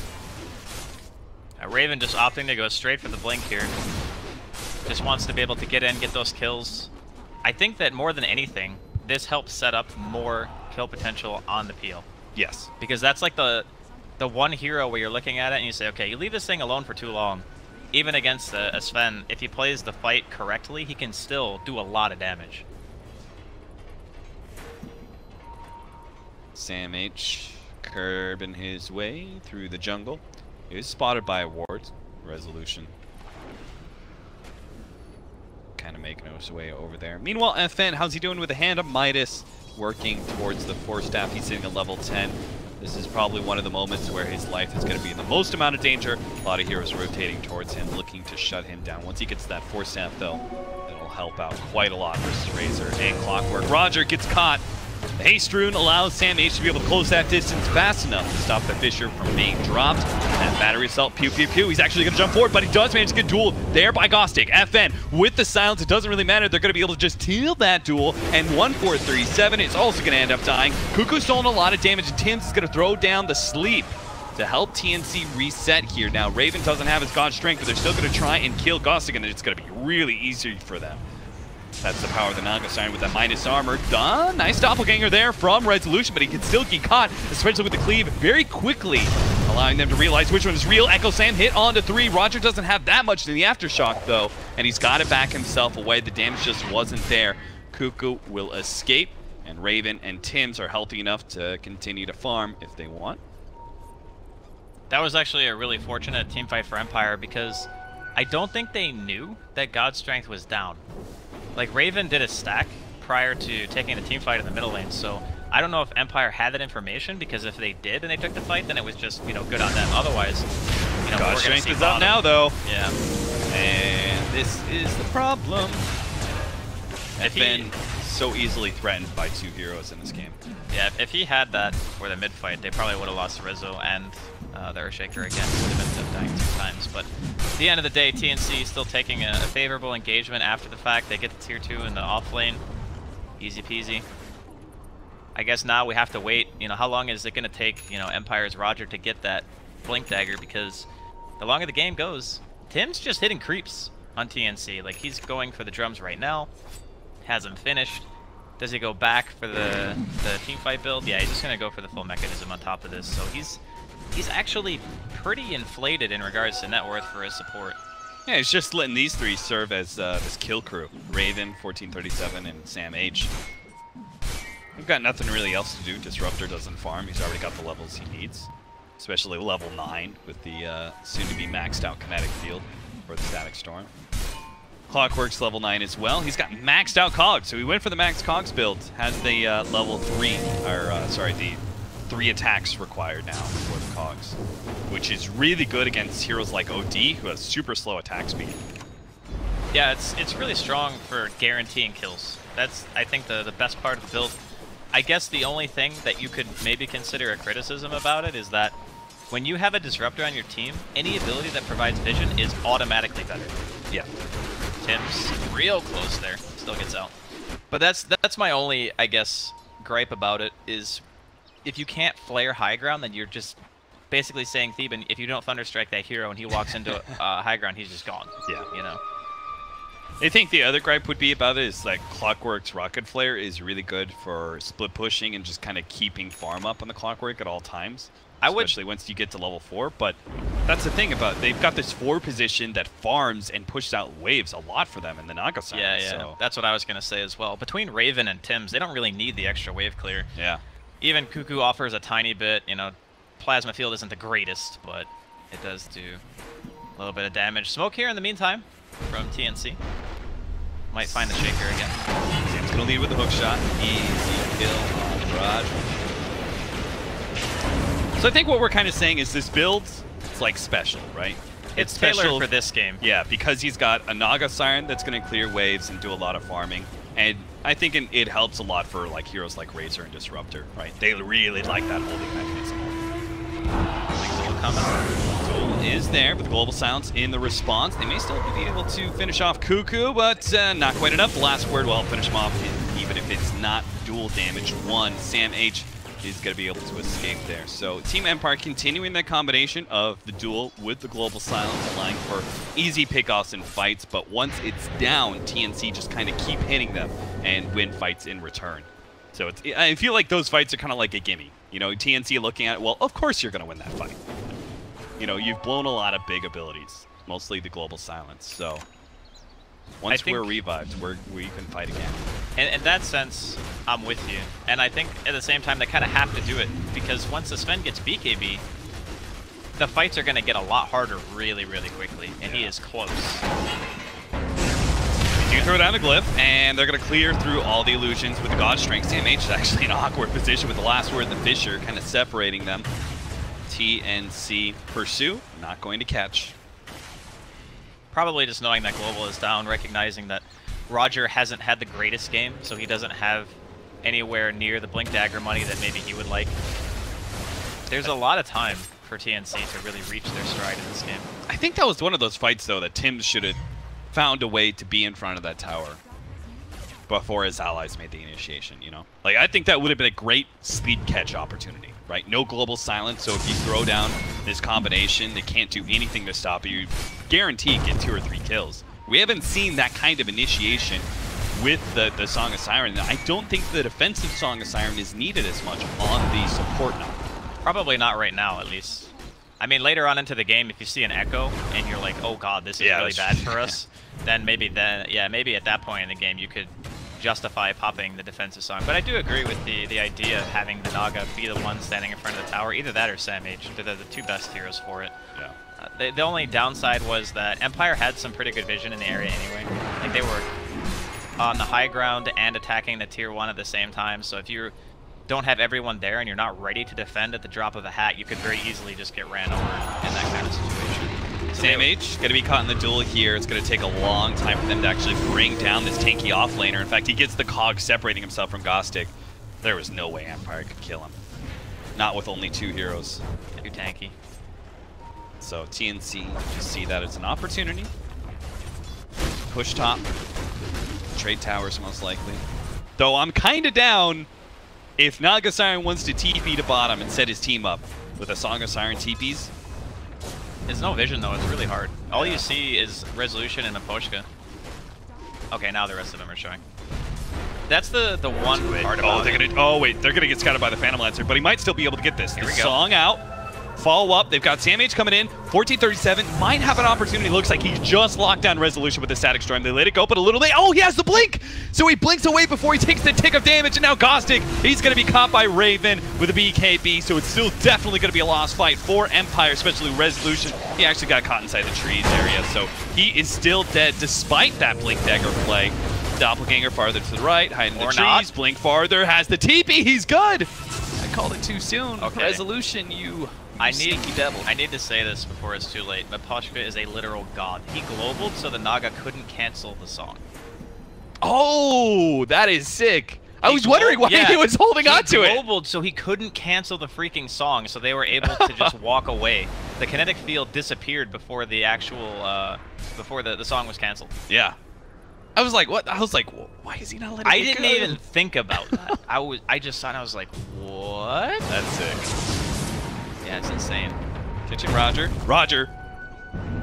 Uh, Raven just opting to go straight for the blink here. Just wants to be able to get in, get those kills. I think that more than anything, this helps set up more kill potential on the peel. Yes. Because that's like the the one hero where you're looking at it and you say, okay, you leave this thing alone for too long. Even against a, a Sven, if he plays the fight correctly, he can still do a lot of damage. Sam H curbing his way through the jungle. He was spotted by a ward. Resolution. Kind of making his way over there. Meanwhile, FN, how's he doing with the hand of Midas? Working towards the Force Staff. He's sitting at level 10. This is probably one of the moments where his life is going to be in the most amount of danger. A lot of heroes rotating towards him, looking to shut him down. Once he gets that Force Staff, though, it'll help out quite a lot versus Razor and Clockwork. Roger gets caught. The Rune allows Sam H to be able to close that distance fast enough to stop the Fissure from being dropped. And Battery Assault, pew pew pew. He's actually going to jump forward, but he does manage to get dueled there by Ghostik. FN, with the silence, it doesn't really matter. They're going to be able to just steal that duel. And 1437 is also going to end up dying. Kuku's stolen a lot of damage, and Tims is going to throw down the sleep to help TNC reset here. Now, Raven doesn't have his God Strength, but they're still going to try and kill Ghostik, and it's going to be really easy for them. That's the power of the Naga Siren with that minus armor. Done. Nice doppelganger there from Resolution, but he can still get caught, especially with the cleave very quickly, allowing them to realize which one is real. Echo Slam hit onto three. Roger doesn't have that much in the aftershock, though, and he's got to back himself away. The damage just wasn't there. Kuku will escape, and Raven and Tims are healthy enough to continue to farm if they want. That was actually a really fortunate team fight for Empire because I don't think they knew that God's Strength was down. Like, Raven did a stack prior to taking the team fight in the middle lane, so I don't know if Empire had that information, because if they did and they took the fight, then it was just, you know, good on them. Otherwise, you know, God strength is up now, though. Yeah. And this is the problem. If been so easily threatened by two heroes in this game. Yeah, if he had that for the mid fight, they probably would have lost Rizzo and uh, the Earthshaker again. Would have ended up dying two times. But at the end of the day, TNC is still taking a, a favorable engagement after the fact. They get the tier 2 in the off lane. Easy peasy. I guess now we have to wait. You know, how long is it going to take, you know, Empire's Roger to get that Blink Dagger? Because the longer the game goes, Tims just hitting creeps on TNC. Like, he's going for the drums right now. Hasn't finished. Does he go back for the the team fight build? Yeah, he's just gonna go for the full Mekansm on top of this. So he's he's actually pretty inflated in regards to net worth for his support. Yeah, he's just letting these three serve as uh, this kill crew. Raven, 1437, and Sam H. We've got nothing really else to do. Disruptor doesn't farm. He's already got the levels he needs. Especially level 9 with the uh, soon-to-be maxed out kinetic field for the Static Storm. Clockwork's level 9 as well. He's got maxed out cogs, so he went for the max cogs build. Has the uh, level 3, or uh, sorry, the 3 attacks required now for the cogs. Which is really good against heroes like OD, who has super slow attack speed. Yeah, it's it's really strong for guaranteeing kills. That's, I think, the, the best part of the build. I guess the only thing that you could maybe consider a criticism about it is that when you have a disruptor on your team, any ability that provides vision is automatically better. Yeah. Tims real close there. Still gets out. But that's that's my only, I guess, gripe about it is if you can't flare high ground, then you're just basically saying Theeban, if you don't Thunderstrike that hero and he walks into uh, high ground, he's just gone. Yeah. You know? I think the other gripe would be about it is that Clockwork's Rocket Flare is really good for split pushing and just kind of keeping farm up on the Clockwork at all times. I would- especially once you get to level four. But that's the thing about they've got this four position that farms and pushes out waves a lot for them in the Naga side. Yeah, yeah. So, That's what I was going to say as well. Between Raven and Tims, they don't really need the extra wave clear. yeah. Even Kuku offers a tiny bit. You know, Plasma Field isn't the greatest, but it does do a little bit of damage. Smoke here in the meantime from TNC. Might find the Shaker again. Sam's gonna lead with the hook shot. Easy kill on Raj. So I think what we're kind of saying is this build, it's like special, right? It's, tailored special- for this game. Yeah, because he's got a Naga Siren that's going to clear waves and do a lot of farming. And I think it, helps a lot for like heroes like Razor and Disruptor, right? They really like that holding mechanism. Duel is there with Global Silence in the response. They may still be able to finish off Kuku, but uh, not quite enough. The last word will finish him off, even if it's not dual damage one. Sam H is going to be able to escape there. So Team Empire continuing that combination of the duel with the Global Silence, allowing for easy pickoffs and fights, but once it's down, TNC just kind of keep hitting them and win fights in return. So it's, I feel like those fights are kind of like a gimme. You know, TNC looking at, it, well, of course you're going to win that fight. You know, you've blown a lot of big abilities, mostly the global silence. So once think- we're revived, we're, we can fight again. In, in that sense, I'm with you. And I think at the same time, they kind of have to do it because once the Sven gets BKB, the fights are going to get a lot harder really, really quickly. And he is close. You throw down a glyph, and they're going to clear through all the illusions with the God Strength. Sam H is actually in an awkward position with the last word, the Fissure, kind of separating them. TNC pursue, not going to catch. Probably just knowing that Global is down, recognizing that Rodjer hasn't had the greatest game, so he doesn't have anywhere near the Blink Dagger money that maybe he would like. There's a lot of time for TNC to really reach their stride in this game. I think that was one of those fights, though, that Tim should have found a way to be in front of that tower before his allies made the initiation, you know? Like, I think that would have been a great speed catch opportunity, right? No global silence, so if you throw down this combination, they can't do anything to stop you. Guaranteed get two or three kills. We haven't seen that kind of initiation with the, the Song of Siren. I don't think the defensive Song of Siren is needed as much on the support now. Probably not right now, at least. I mean, later on into the game, if you see an Echo and you're like, oh god, this is Yeah, really bad for us, then maybe then, yeah, maybe at that point in the game you could justify popping the defensive song. But I do agree with the the idea of having the Naga be the one standing in front of the tower. Either that or Sam H. They're the two best heroes for it. Yeah. Uh, the, the only downside was that Empire had some pretty good vision in the area anyway. Like they were on the high ground and attacking the tier one at the same time. So if you don't have everyone there and you're not ready to defend at the drop of a hat, you could very easily just get ran over in that kind of situation. Sam H going to be caught in the duel here. It's going to take a long time for them to actually bring down this tanky offlaner. In fact, he gets the cog separating himself from Ghostik. There was no way Empire could kill him. Not with only two heroes. Too tanky. So TNC just see that as an opportunity. Push top. Trade towers most likely. Though I'm kind of down if Naga Siren wants to TP to bottom and set his team up with a Song of Siren TPs. There's no vision though, it's really hard. All you see is Resolution and a Poshka. Okay, now the rest of them are showing. that's the the one part oh, about Oh, they're it. gonna. Oh wait, they're gonna get scouted by the Phantom Lancer, but he might still be able to get this. Here the we go. song out. Follow up. They've got Sam H coming in. 1437 might have an opportunity. Looks like he's just locked down resolution with the static storm. They let it go, but a little late. Oh, he has the blink. So he blinks away before he takes the tick of damage. And now Ghostik, he's gonna be caught by Raven with a BKB. So it's still definitely gonna be a lost fight for Empire, especially resolution. He actually got caught inside the trees area, so he is still dead despite that blink dagger play. Doppelganger farther to the right, hiding in the Or trees. not. Blink farther, has the TP. He's good. I called it too soon. Okay. Resolution, you. I need devil. I need to say this before it's too late. Miposhka is a literal god. He globaled so the Naga couldn't cancel the song. Oh, that is sick. I He was wondering why yeah, he was holding he on to it. globaled so he couldn't cancel the freaking song, so they were able to just walk away. The kinetic field disappeared before the actual uh, before the, the song was canceled. Yeah. I was like, what? I was like, why is he not letting I didn't go?" even think about that. I was I just saw it and I was like, what? That's sick. Yeah, it's insane. Kitchen Rodjer. Rodjer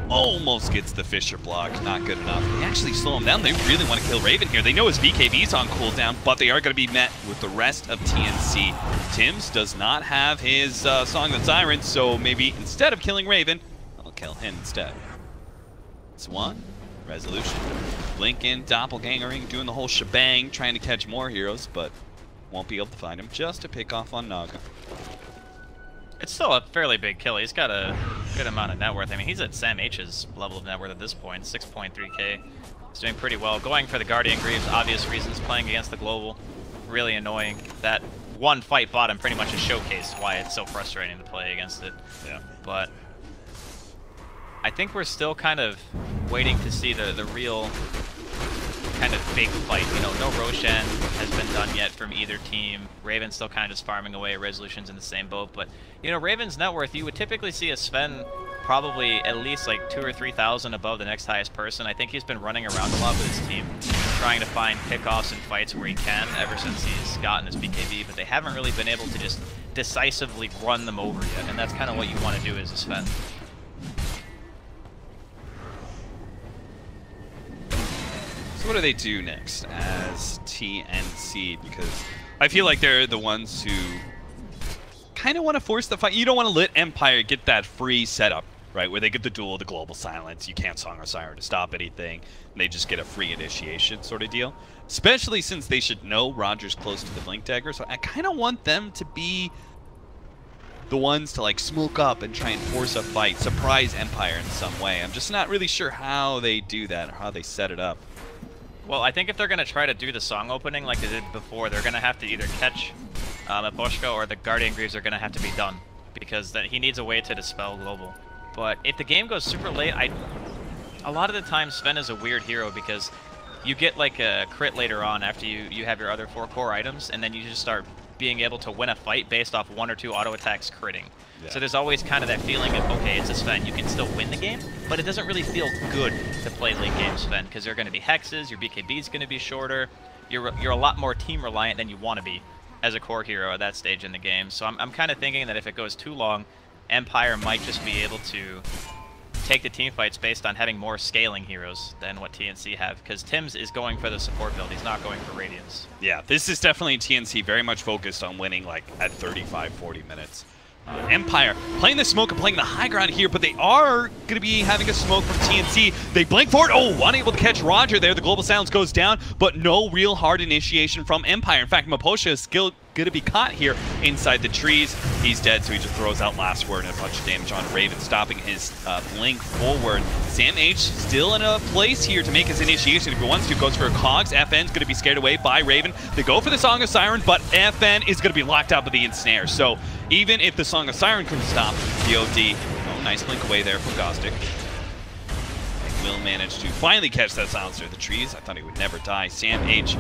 almost gets the Fissure block. Not good enough. They actually slow him down. They really want to kill Raven here. They know his BKB's on cooldown, but they are going to be met with the rest of TNC. Tims does not have his uh, Song of the Siren, so maybe instead of killing Raven, I'll kill him instead. One. Resolution. Lincoln, doppelgangering, doing the whole shebang, trying to catch more heroes, but won't be able to find him just to pick off on Naga. It's still a fairly big kill. He's got a good amount of net worth. I mean, he's at Sam H's level of net worth at this point, 6.3k. He's doing pretty well. Going for the Guardian Greaves, obvious reasons, playing against the Global. Really annoying. That one fight bottom pretty much has showcased why it's so frustrating to play against it. Yeah. But I think we're still kind of waiting to see the, the real kind of big fight. You know, no Roshan has been done yet from either team. Raven's still kind of just farming away. Resolution's in the same boat. But, you know, Raven's net worth, you would typically see a Sven probably at least like two or 3,000 above the next highest person. I think he's been running around a lot with his team, trying to find pickoffs and fights where he can ever since he's gotten his BKB, but they haven't really been able to just decisively run them over yet, and that's kind of what you want to do as a Sven. So what do they do next as TNC? Because I feel like they're the ones who kind of want to force the fight. You don't want to let Empire get that free setup, right? Where they get the duel, the global silence. You can't Song or Siren to stop anything. They just get a free initiation sort of deal. Especially since they should know Rodjer's close to the Blink Dagger. So I kind of want them to be the ones to like smoke up and try and force a fight, surprise Empire in some way. I'm just not really sure how they do that or how they set it up. Well, I think if they're going to try to do the song opening like they did before, they're going to have to either catch um, Miposhka or the Guardian Greaves are going to have to be done. Because he needs a way to dispel Global. But if the game goes super late, I... A lot of the time, Sven is a weird hero because you get like a crit later on after you, you have your other four core items, and then you just start being able to win a fight based off one or two auto attacks critting. Yeah. So there's always kind of that feeling of, okay, it's a Sven, you can still win the game, but it doesn't really feel good to play late game Sven, because there are going to be hexes, your BKB is going to be shorter, you're, you're a lot more team reliant than you want to be as a core hero at that stage in the game. So I'm, I'm kind of thinking that if it goes too long, Empire might just be able to take the team fights based on having more scaling heroes than what TNC have, because Tims is going for the support build, he's not going for Radiance. Yeah, this is definitely TNC very much focused on winning like at 35, 40 minutes. Uh, Empire playing the smoke and playing the high ground here, but they are going to be having a smoke from TNC. They blink for it. Oh, unable to catch Rodjer there. The global silence goes down, but no real hard initiation from Empire. In fact, Miposhka is still going to be caught here inside the trees. He's dead, so he just throws out last word and a bunch of damage on Raven, stopping his uh, blink forward. Sam H still in a place here to make his initiation if he wants to. Goes for a Cogs. FN's going to be scared away by Raven. They go for the Song of Siren, but FN is going to be locked out by the ensnare. So even if the Song of Siren couldn't stop the OD, oh, nice blink away there from Ghostik. Will manage to finally catch that silencer the trees. I thought he would never die. Sam H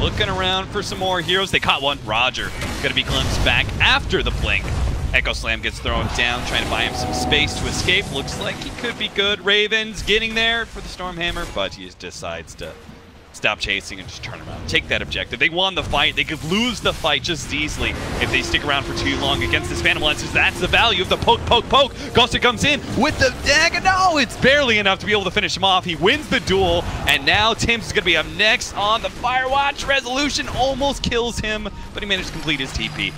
looking around for some more heroes. They caught one. Rodjer gonna be glimpsed back after the blink. Echo Slam gets thrown down, trying to buy him some space to escape. Looks like he could be good. Ravens getting there for the Stormhammer, but he decides to stop chasing and just turn around. Take that objective. They won the fight. They could lose the fight just easily if they stick around for too long against this Phantom Lancers. That's the value of the poke, poke, poke. Ghostik comes in with the dagger. No, it's barely enough to be able to finish him off. He wins the duel, and now Tims going to be up next on the Firewatch. Resolution almost kills him, but he managed to complete his TP.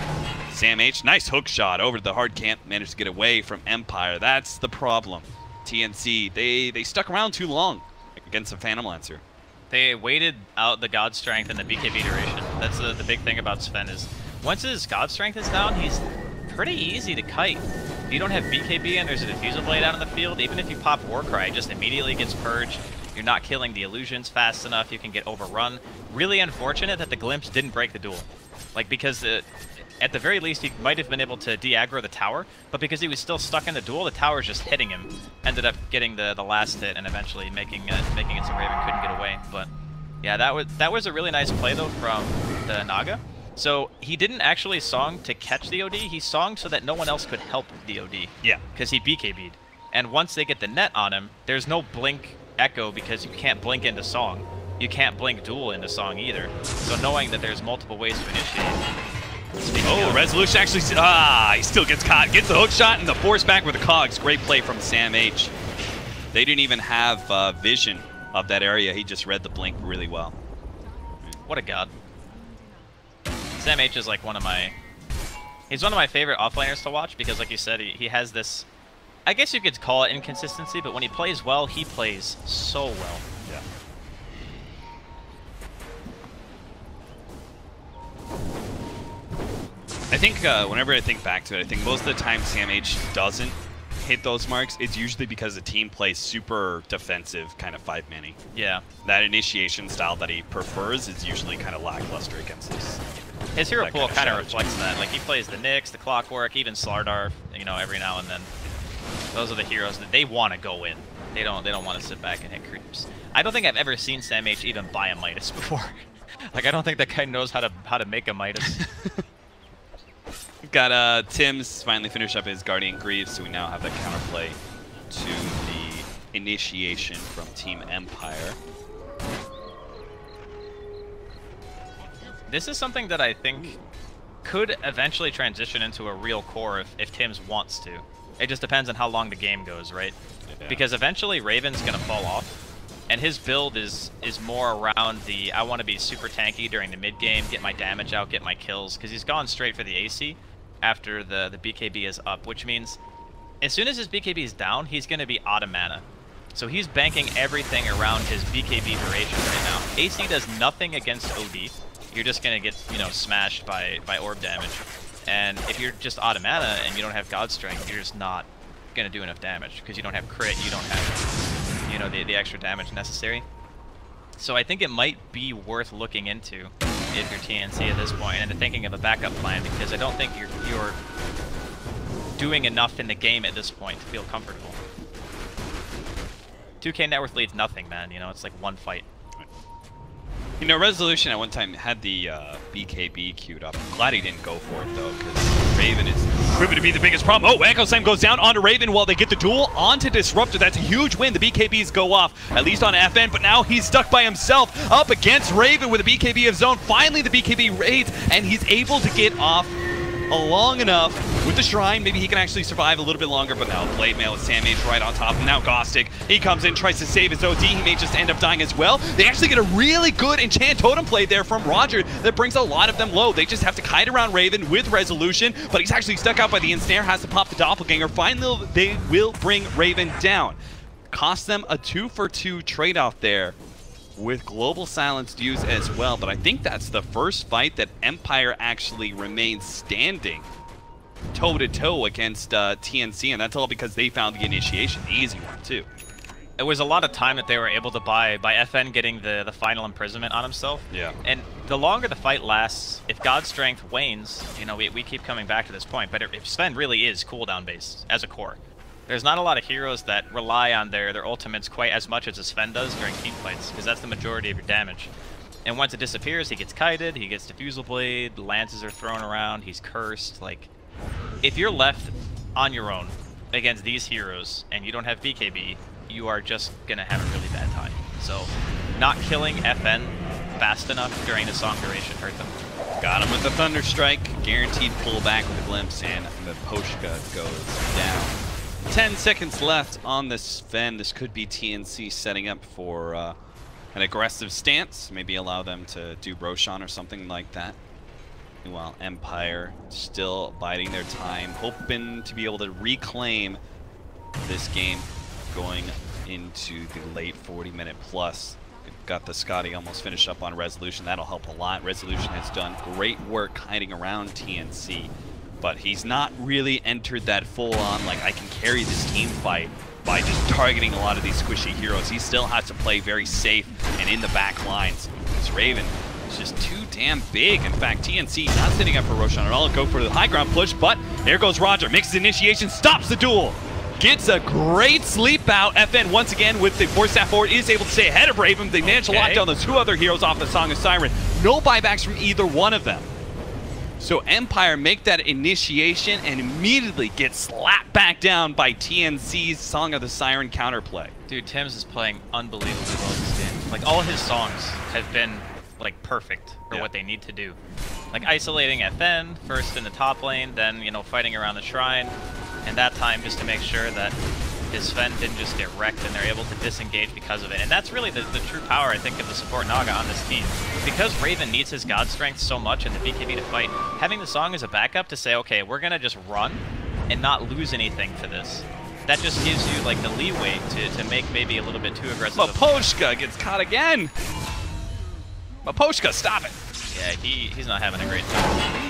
Sam H, nice hook shot over to the hard camp, managed to get away from Empire. That's the problem. TNC, they, they stuck around too long against the Phantom Lancer. They waited out the God Strength and the BKB duration. That's the, the big thing about Sven is once his God Strength is down, he's pretty easy to kite. If you don't have BKB and there's a Diffusal Blade out in the field, even if you pop Warcry, it just immediately gets purged. You're not killing the illusions fast enough, you can get overrun. Really unfortunate that the Glimpse didn't break the duel. Like, because the, at the very least, he might have been able to de-aggro the tower, but because he was still stuck in the duel, the tower tower's just hitting him. Ended up getting the, the last hit and eventually making, uh, making it so Raven couldn't get away. But yeah, that was, that was a really nice play, though, from the Naga. So he didn't actually song to catch the OD, he songed so that no one else could help the OD. Yeah. Because he BKB'd. And once they get the net on him, there's no blink echo because you can't blink into song. You can't blink duel into song either. So knowing that there's multiple ways to initiate, Oh, Resolution actually, ah, he still gets caught. Gets the hook shot and the force back with the cogs. Great play from Sam H. They didn't even have uh, vision of that area. He just read the blink really well. What a god. Sam H is like one of my... He's one of my favorite offlaners to watch because, like you said, he, he has this... I guess you could call it inconsistency, but when he plays well, he plays so well. Yeah. I think uh, whenever I think back to it, I think most of the time Sam H doesn't hit those marks, it's usually because the team plays super defensive, kind of five many. Yeah. That initiation style that he prefers is usually kind of lackluster against this. His hero pool kind of reflects that. Like he plays the Nyx, the Clockwork, even Slardar, you know, every now and then. Those are the heroes that they want to go in. They don't. They don't want to sit back and hit creeps. I don't think I've ever seen Sam H even buy a Midas before. like I don't think that guy knows how to how to make a Midas. Got uh, Tims finally finished up his Guardian Greaves, so we now have that counterplay to the initiation from Team Empire. This is something that I think could eventually transition into a real core if, if Tims wants to. It just depends on how long the game goes, right? Yeah. Because eventually Raven's going to fall off. And his build is is more around the I want to be super tanky during the mid game, get my damage out, get my kills, because he's gone straight for the AC after the, the BKB is up, which means as soon as his BKB is down, he's going to be out of mana. So he's banking everything around his BKB duration right now. AC does nothing against OD. You're just going to get, you know, smashed by, by orb damage. And if you're just out of mana and you don't have God Strength, you're just not going to do enough damage because you don't have crit, you don't have, you know, the, the extra damage necessary. So I think it might be worth looking into if you're TNC at this point and thinking of a backup plan because I don't think you're, you're doing enough in the game at this point to feel comfortable. 2k net worth leads nothing, man. You know, it's like one fight. You know, Resolution at one time had the uh, BKB queued up. I'm glad he didn't go for it, though, because Raven is proving to be the biggest problem. Oh, Echo Slam goes down onto Raven while they get the duel onto Disruptor. That's a huge win. The BKBs go off, at least on FN, but now he's stuck by himself up against Raven with a BKB of zone. Finally, the BKB raids, and he's able to get off long enough with the Shrine. Maybe he can actually survive a little bit longer, but now Blade Mail with H right on top. Now Ghostik, he comes in, tries to save his OD. He may just end up dying as well. They actually get a really good Enchant Totem play there from Rodjer that brings a lot of them low. They just have to kite around Raven with Resolution, but he's actually stuck out by the Ensnare, has to pop the Doppelganger. Finally, they will bring Raven down. Cost them a two for two trade-off there with Global Silence used as well, but I think that's the first fight that Empire actually remains standing toe-to-toe -to -toe against uh, TNC, and that's all because they found the initiation, the easy one, too. It was a lot of time that they were able to buy by FN getting the, the final imprisonment on himself. Yeah. And the longer the fight lasts, if God's strength wanes, you know, we, we keep coming back to this point, but if Sven really is cooldown-based as a core, there's not a lot of heroes that rely on their, their ultimates quite as much as a Sven does during team fights, because that's the majority of your damage. And once it disappears, he gets kited, he gets Diffusal Blade, lances are thrown around, he's cursed. Like, if you're left on your own against these heroes and you don't have BKB, you are just gonna have a really bad time. So not killing FN fast enough during the song duration hurt them. Got him with the Thunder Strike, guaranteed pullback with a glimpse, and the Poshka goes down. 10 seconds left on this Sven. This could be TNC setting up for uh, an aggressive stance, maybe allow them to do Roshan or something like that. Meanwhile, Empire still biding their time, hoping to be able to reclaim this game going into the late 40 minute plus. Got the Skadi almost finished up on Resolution. That'll help a lot. Resolution has done great work hiding around TNC, but he's not really entered that full-on, like, I can carry this team fight by just targeting a lot of these squishy heroes. He still has to play very safe and in the back lines. This Raven is just too damn big. In fact, TNC not sitting up for Roshan at all. Go for the high ground push, but there goes Rodjer. Mixes initiation, stops the duel gets a great sleep out. FN once again with the force staff forward is able to stay ahead of Raven. They managed okay. to lock down the two other heroes off the Song of Siren. No buybacks from either one of them. So Empire make that initiation and immediately get slapped back down by TNC's Song of the Siren counterplay. Dude, Tims is playing unbelievably well this game. Like all his songs have been like perfect for yeah. what they need to do. Like isolating FN first in the top lane, then you know fighting around the shrine, and that time just to make sure that his Sven didn't just get wrecked and they're able to disengage because of it. And that's really the, the true power, I think, of the support Naga on this team. Because Raven needs his God Strength so much in the BKB to fight, having the Song as a backup to say, okay, we're going to just run and not lose anything for this. That just gives you like the leeway to, to make maybe a little bit too aggressive. Miposhka gets caught again. Miposhka, stop it. Yeah, he, he's not having a great time.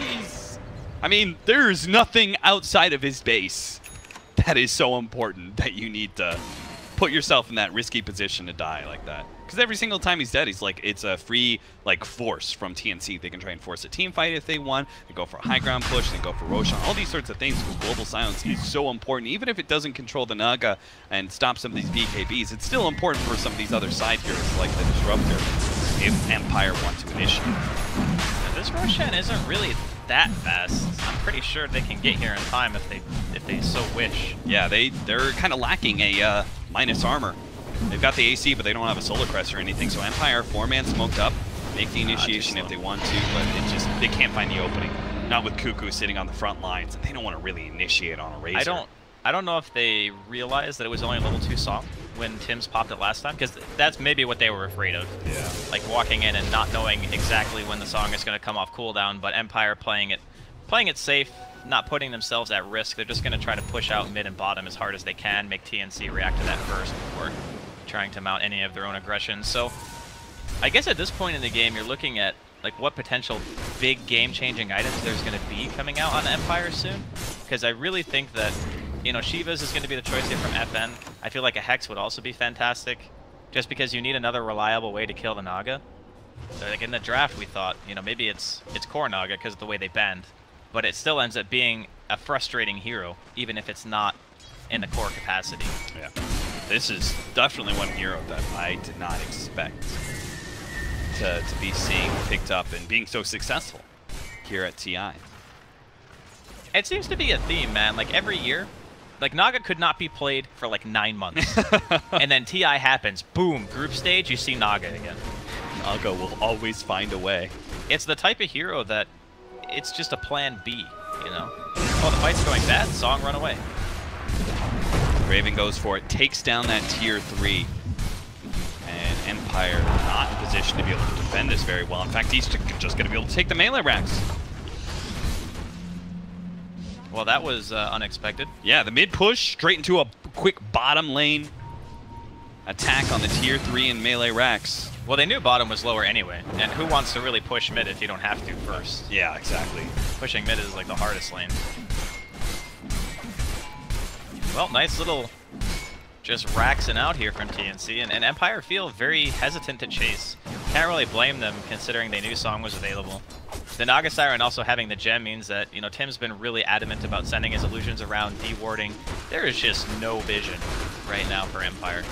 I mean, there's nothing outside of his base that is so important that you need to put yourself in that risky position to die like that. Because every single time he's dead, he's like, it's a free like force from TNC. They can try and force a team fight if they want. They go for a high ground push. They go for Roshan. All these sorts of things. Because global silence is so important. Even if it doesn't control the Naga and stop some of these BKBs, it's still important for some of these other side heroes like the Disruptor if Empire want to initiate. Now, this Roshan isn't really that fast. I'm pretty sure they can get here in time if they if they so wish. Yeah, they they're kind of lacking a uh, minus armor. They've got the AC, but they don't have a solar crest or anything. So Empire four man smoked up, make the initiation if they want to, but it just they can't find the opening. Not with Kuku sitting on the front lines. And they don't want to really initiate on a Razor. I don't I don't know if they realized that it was only a level two song when Tims popped it last time, because that's maybe what they were afraid of. Yeah. Like walking in and not knowing exactly when the song is going to come off cooldown, but Empire playing it, playing it safe, not putting themselves at risk. They're just going to try to push out mid and bottom as hard as they can, make TNC react to that first before trying to mount any of their own aggression. So I guess at this point in the game, you're looking at like what potential big game-changing items there's going to be coming out on Empire soon. Because I really think that you know, Shiva's is going to be the choice here from FN. I feel like a Hex would also be fantastic, just because you need another reliable way to kill the Naga. So like in the draft, we thought, you know, maybe it's it's Core Naga because of the way they bend, but it still ends up being a frustrating hero, even if it's not in the core capacity. Yeah. This is definitely one hero that I did not expect to, to be seeing picked up and being so successful here at TI. It seems to be a theme, man. Like every year, like Naga could not be played for like nine months, and then Ti happens. Boom, group stage. You see Naga again. Naga will always find a way. It's the type of hero that it's just a plan B. You know. Oh, the fight's going bad. Song run away. Raven goes for it, takes down that tier three. And Empire not in position to be able to defend this very well. In fact, he's just going to be able to take the melee racks. Well, that was uh, unexpected. Yeah, the mid push straight into a quick bottom lane attack on the tier 3 and melee racks. Well, they knew bottom was lower anyway, and who wants to really push mid if you don't have to first? Yeah, exactly. Pushing mid is like the hardest lane. Well, nice little just raxing out here from TNC, and, and Empire feel very hesitant to chase. Can't really blame them considering they knew Song was available. The Naga Siren also having the gem means that, you know, Tims been really adamant about sending his illusions around, dewarding. There is just no vision right now for Empire.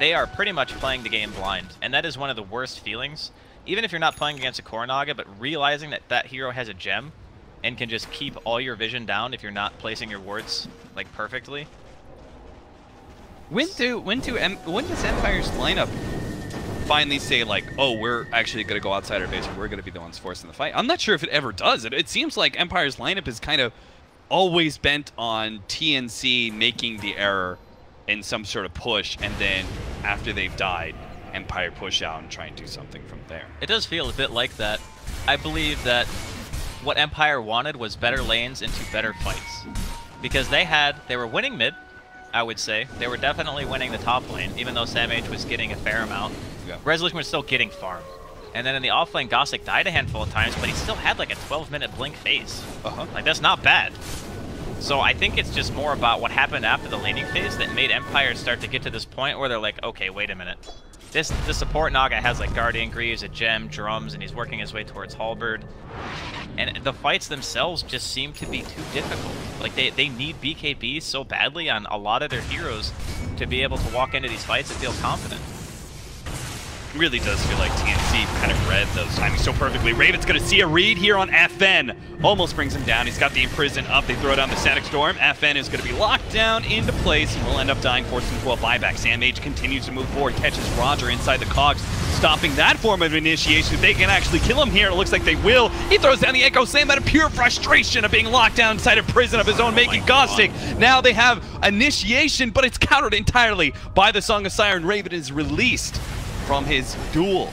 They are pretty much playing the game blind, and that is one of the worst feelings. Even if you're not playing against a Core Naga, but realizing that that hero has a gem and can just keep all your vision down if you're not placing your wards, like, perfectly. When do when do when does Empire's lineup finally say like, oh, we're actually going to go outside our base, we're going to be the ones forcing the fight. I'm not sure if it ever does. It, it seems like Empire's lineup is kind of always bent on TNC making the error in some sort of push, and then after they've died, Empire push out and try and do something from there. It does feel a bit like that. I believe that what Empire wanted was better lanes into better fights. Because they had, they were winning mid, I would say. They were definitely winning the top lane, even though SamH was getting a fair amount. Yeah. Resolution was still getting farm. And then in the offlane, Ghostik died a handful of times, but he still had like a 12-minute blink phase. Uh-huh. Like, that's not bad. So I think it's just more about what happened after the laning phase that made Empire start to get to this point where they're like, okay, wait a minute. This the support Naga has like Guardian Greaves, a gem, drums, and he's working his way towards Halberd. And the fights themselves just seem to be too difficult. Like they, they need BKB so badly on a lot of their heroes to be able to walk into these fights and feel confident really does feel like TNC kind of read those timings so perfectly. Raven's going to see a read here on FN. Almost brings him down. He's got the Imprison up. They throw down the Static Storm. FN is going to be locked down into place and will end up dying, forcing into a buyback. SamH continues to move forward, catches Rodjer inside the cogs, stopping that form of initiation. If they can actually kill him here, it looks like they will. He throws down the Echo Slam out of pure frustration of being locked down inside a prison of his own oh making. Ghostik, now they have initiation, but it's countered entirely by the Song of Siren. Raven is released from his duel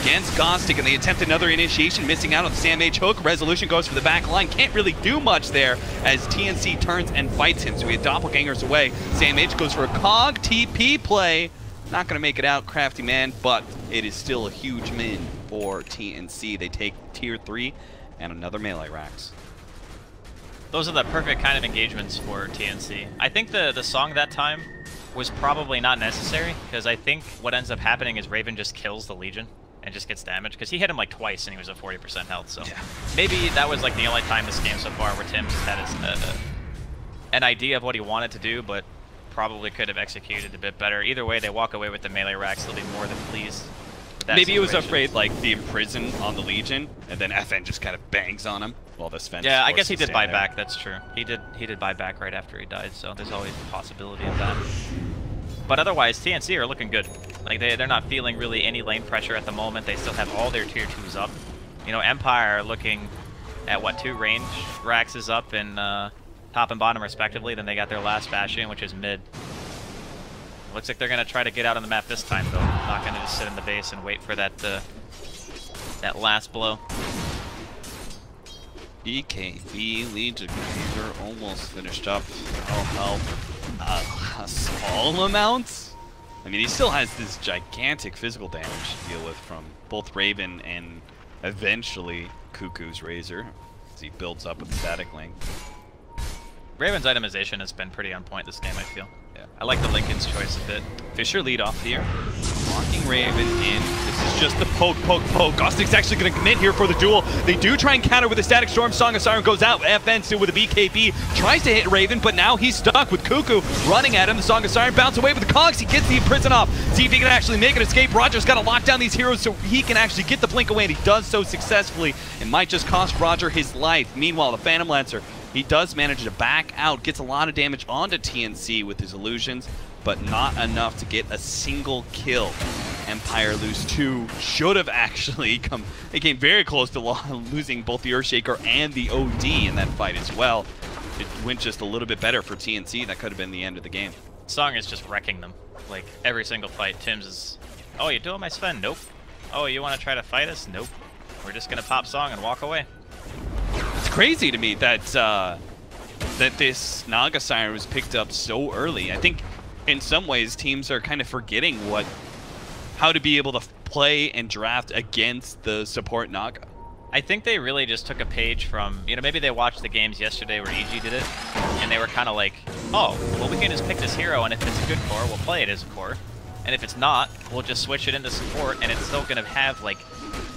against Ghostik, and they attempt another initiation, missing out on the SamH hook. Resolution goes for the back line. Can't really do much there as TNC turns and fights him, so we have doppelgangers away. SamH goes for a cog TP play. Not going to make it out, Crafty Man, but it is still a huge win for TNC. They take tier 3 and another melee racks. Those are the perfect kind of engagements for TNC. I think the, the song that time was probably not necessary, because I think what ends up happening is Raven just kills the Legion and just gets damaged, because he hit him like twice and he was at 40% health, so yeah. maybe that was like the only time this game so far where Tim just had his, uh, uh, an idea of what he wanted to do, but probably could have executed a bit better. Either way, they walk away with the melee racks, they'll be more than pleased. Maybe situation. he was afraid like the imprison on the Legion, and then FN just kind of bangs on him while this Sven. Yeah, I guess he did buy there. back. That's true. He did. He did buy back right after he died. So there's always a possibility of that. But otherwise, TNC are looking good. Like, they, they're not feeling really any lane pressure at the moment. They still have all their tier 2s up. You know, Empire are looking at, what, two range racks is up in uh, top and bottom respectively. Then they got their last Bastion, which is mid. Looks like they're going to try to get out on the map this time, though. Not going to just sit in the base and wait for that, uh, that last blow. BKB leads computer almost finished up. Oh, help uh, small amount? I mean, he still has this gigantic physical damage to deal with from both Raven and eventually Kuku's Razor as he builds up with static link. Raven's itemization has been pretty on point this game, I feel. I like the Lincoln's choice a bit. Fissure lead off here. Locking Raven in. This is just the poke, poke, poke. Ghostik's actually going to commit here for the duel. They do try and counter with a Static Storm. Song of Siren goes out. FN still with a BKB. Tries to hit Raven, but now he's stuck with Kuku running at him. The Song of Siren bounce away with the Cogs. He gets the prison off. See if he can actually make an escape. Rodjer's got to lock down these heroes so he can actually get the blink away, and he does so successfully. It might just cost Rodjer his life. Meanwhile, the Phantom Lancer he does manage to back out, gets a lot of damage onto TNC with his illusions, but not enough to get a single kill. Empire lose two. Should have actually come. They came very close to losing both the Earthshaker and the OD in that fight as well. It went just a little bit better for TNC. That could have been the end of the game. Song is just wrecking them. Like every single fight, Tims is. Oh, you're doing my Sven? Nope. Oh, you want to try to fight us? Nope. We're just gonna pop Song and walk away crazy to me that uh, that this Naga Siren was picked up so early. I think in some ways teams are kind of forgetting what how to be able to play and draft against the support Naga. I think they really just took a page from, you know, maybe they watched the games yesterday where EG did it, and they were kind of like, oh, well, we can just pick this hero, and if it's a good core, we'll play it as a core. And if it's not, we'll just switch it into support, and it's still going to have, like,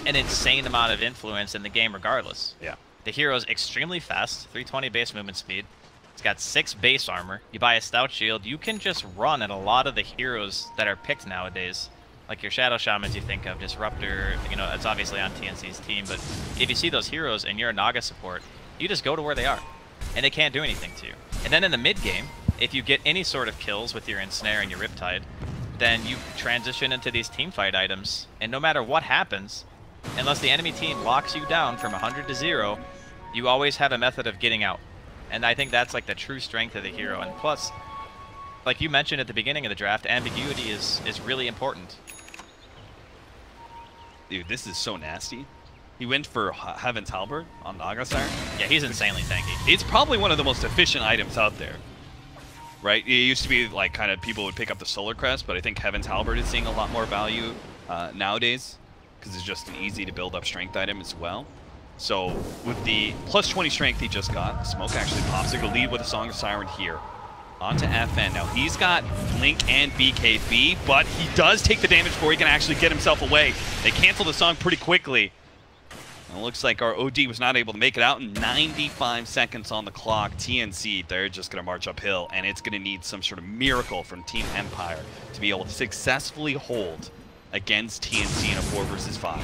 an insane amount of influence in the game regardless. Yeah. The hero's extremely fast, 320 base movement speed. It's got 6 base armor. You buy a stout shield, you can just run at a lot of the heroes that are picked nowadays. Like your Shadow Shamans you think of, Disruptor, you know, it's obviously on TNC's team, but if you see those heroes and you're a Naga support, you just go to where they are. And they can't do anything to you. And then in the mid game, if you get any sort of kills with your Ensnare and your Riptide, then you transition into these team fight items, and no matter what happens, unless the enemy team locks you down from 100 to 0, you always have a method of getting out. And I think that's like the true strength of the hero. And plus, like you mentioned at the beginning of the draft, ambiguity is, is really important. Dude, this is so nasty. He went for Heaven's Halberd on Naga Siren. Yeah, he's insanely tanky. It's probably one of the most efficient items out there. Right? It used to be like kind of people would pick up the Solar Crest, but I think Heaven's Halberd is seeing a lot more value uh, nowadays because it's just an easy to build up strength item as well. So with the plus 20 strength he just got, Smoke actually pops. They lead with a Song of Siren here. Onto FN. Now he's got Blink and BKB, but he does take the damage before he can actually get himself away. They cancel the song pretty quickly. And it looks like our OD was not able to make it out in 95 seconds on the clock. TNC, they're just going to march uphill, and it's going to need some sort of miracle from Team Empire to be able to successfully hold against TNC in a 4 versus 5.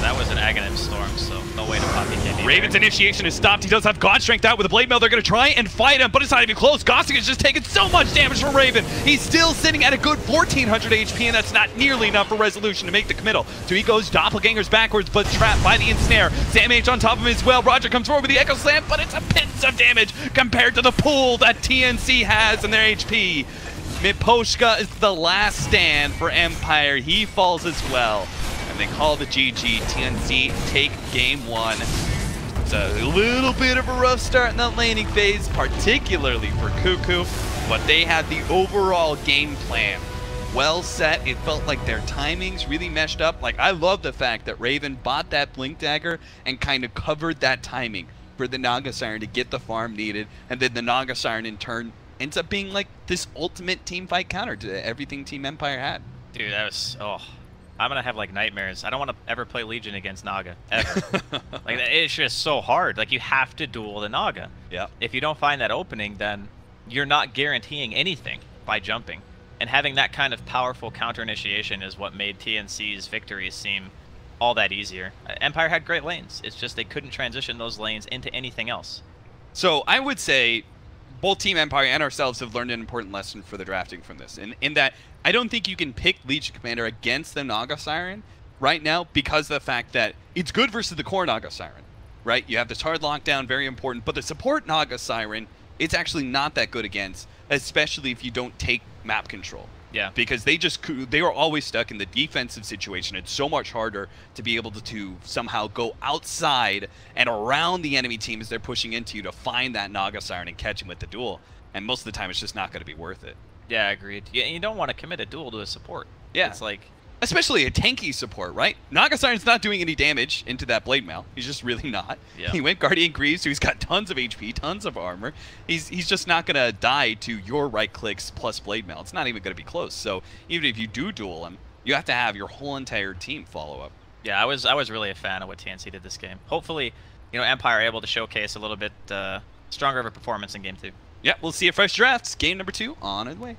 That was an Aghanim Storm, so no way to pop BKB. Raven's initiation is stopped. He does have God Strength out with a Blade Mail. They're going to try and fight him, but it's not even close. Ghostik is just taking so much damage from Raven. He's still sitting at a good 1,400 HP, and that's not nearly enough for Resolution to make the committal. So he goes Doppelgangers backwards, but trapped by the Ensnare. Sam H on top of him as well. Rodjer comes forward with the Echo Slam, but it's a pence of damage compared to the pool that TNC has in their HP. Miposhka is the last stand for Empire. He falls as well and they call the GG. TNC take game one. It's a little bit of a rough start in that laning phase, particularly for Kuku, but they had the overall game plan well set. It felt like their timings really meshed up. Like, I love the fact that Raven bought that Blink Dagger and kind of covered that timing for the Naga Siren to get the farm needed, and then the Naga Siren in turn ends up being like this ultimate team fight counter to everything Team Empire had. Dude, that was, oh, I'm gonna have like nightmares. I don't want to ever play Legion against Naga ever. like it's just so hard. Like you have to duel the Naga. Yeah. If you don't find that opening, then you're not guaranteeing anything by jumping. And having that kind of powerful counter initiation is what made TNC's victories seem all that easier. Uh, Empire had great lanes. It's just they couldn't transition those lanes into anything else. So I would say both Team Empire and ourselves have learned an important lesson for the drafting from this. In, in that, I don't think you can pick Legion Commander against the Naga Siren right now because of the fact that it's good versus the core Naga Siren, right? You have this hard lockdown, very important, but the support Naga Siren, it's actually not that good against, especially if you don't take map control. Yeah. Because they just they are always stuck in the defensive situation. It's so much harder to be able to, to somehow go outside and around the enemy team as they're pushing into you to find that Naga Siren and catch him with the duel. And most of the time, it's just not going to be worth it. Yeah, I agreed. Yeah, you don't want to commit a duel to a support. Yeah. It's like especially a tanky support, right? Naga Siren's not doing any damage into that Blade Mail. He's just really not. Yeah. He went Guardian Greaves, so he's got tons of HP, tons of armor. He's he's just not going to die to your right clicks plus Blade Mail. It's not even going to be close. So even if you do duel him, you have to have your whole entire team follow up. Yeah, I was I was really a fan of what TNC did this game. Hopefully, you know, Empire able to showcase a little bit uh, stronger of a performance in game two. Yeah, we'll see you fresh drafts. Game number two on its way.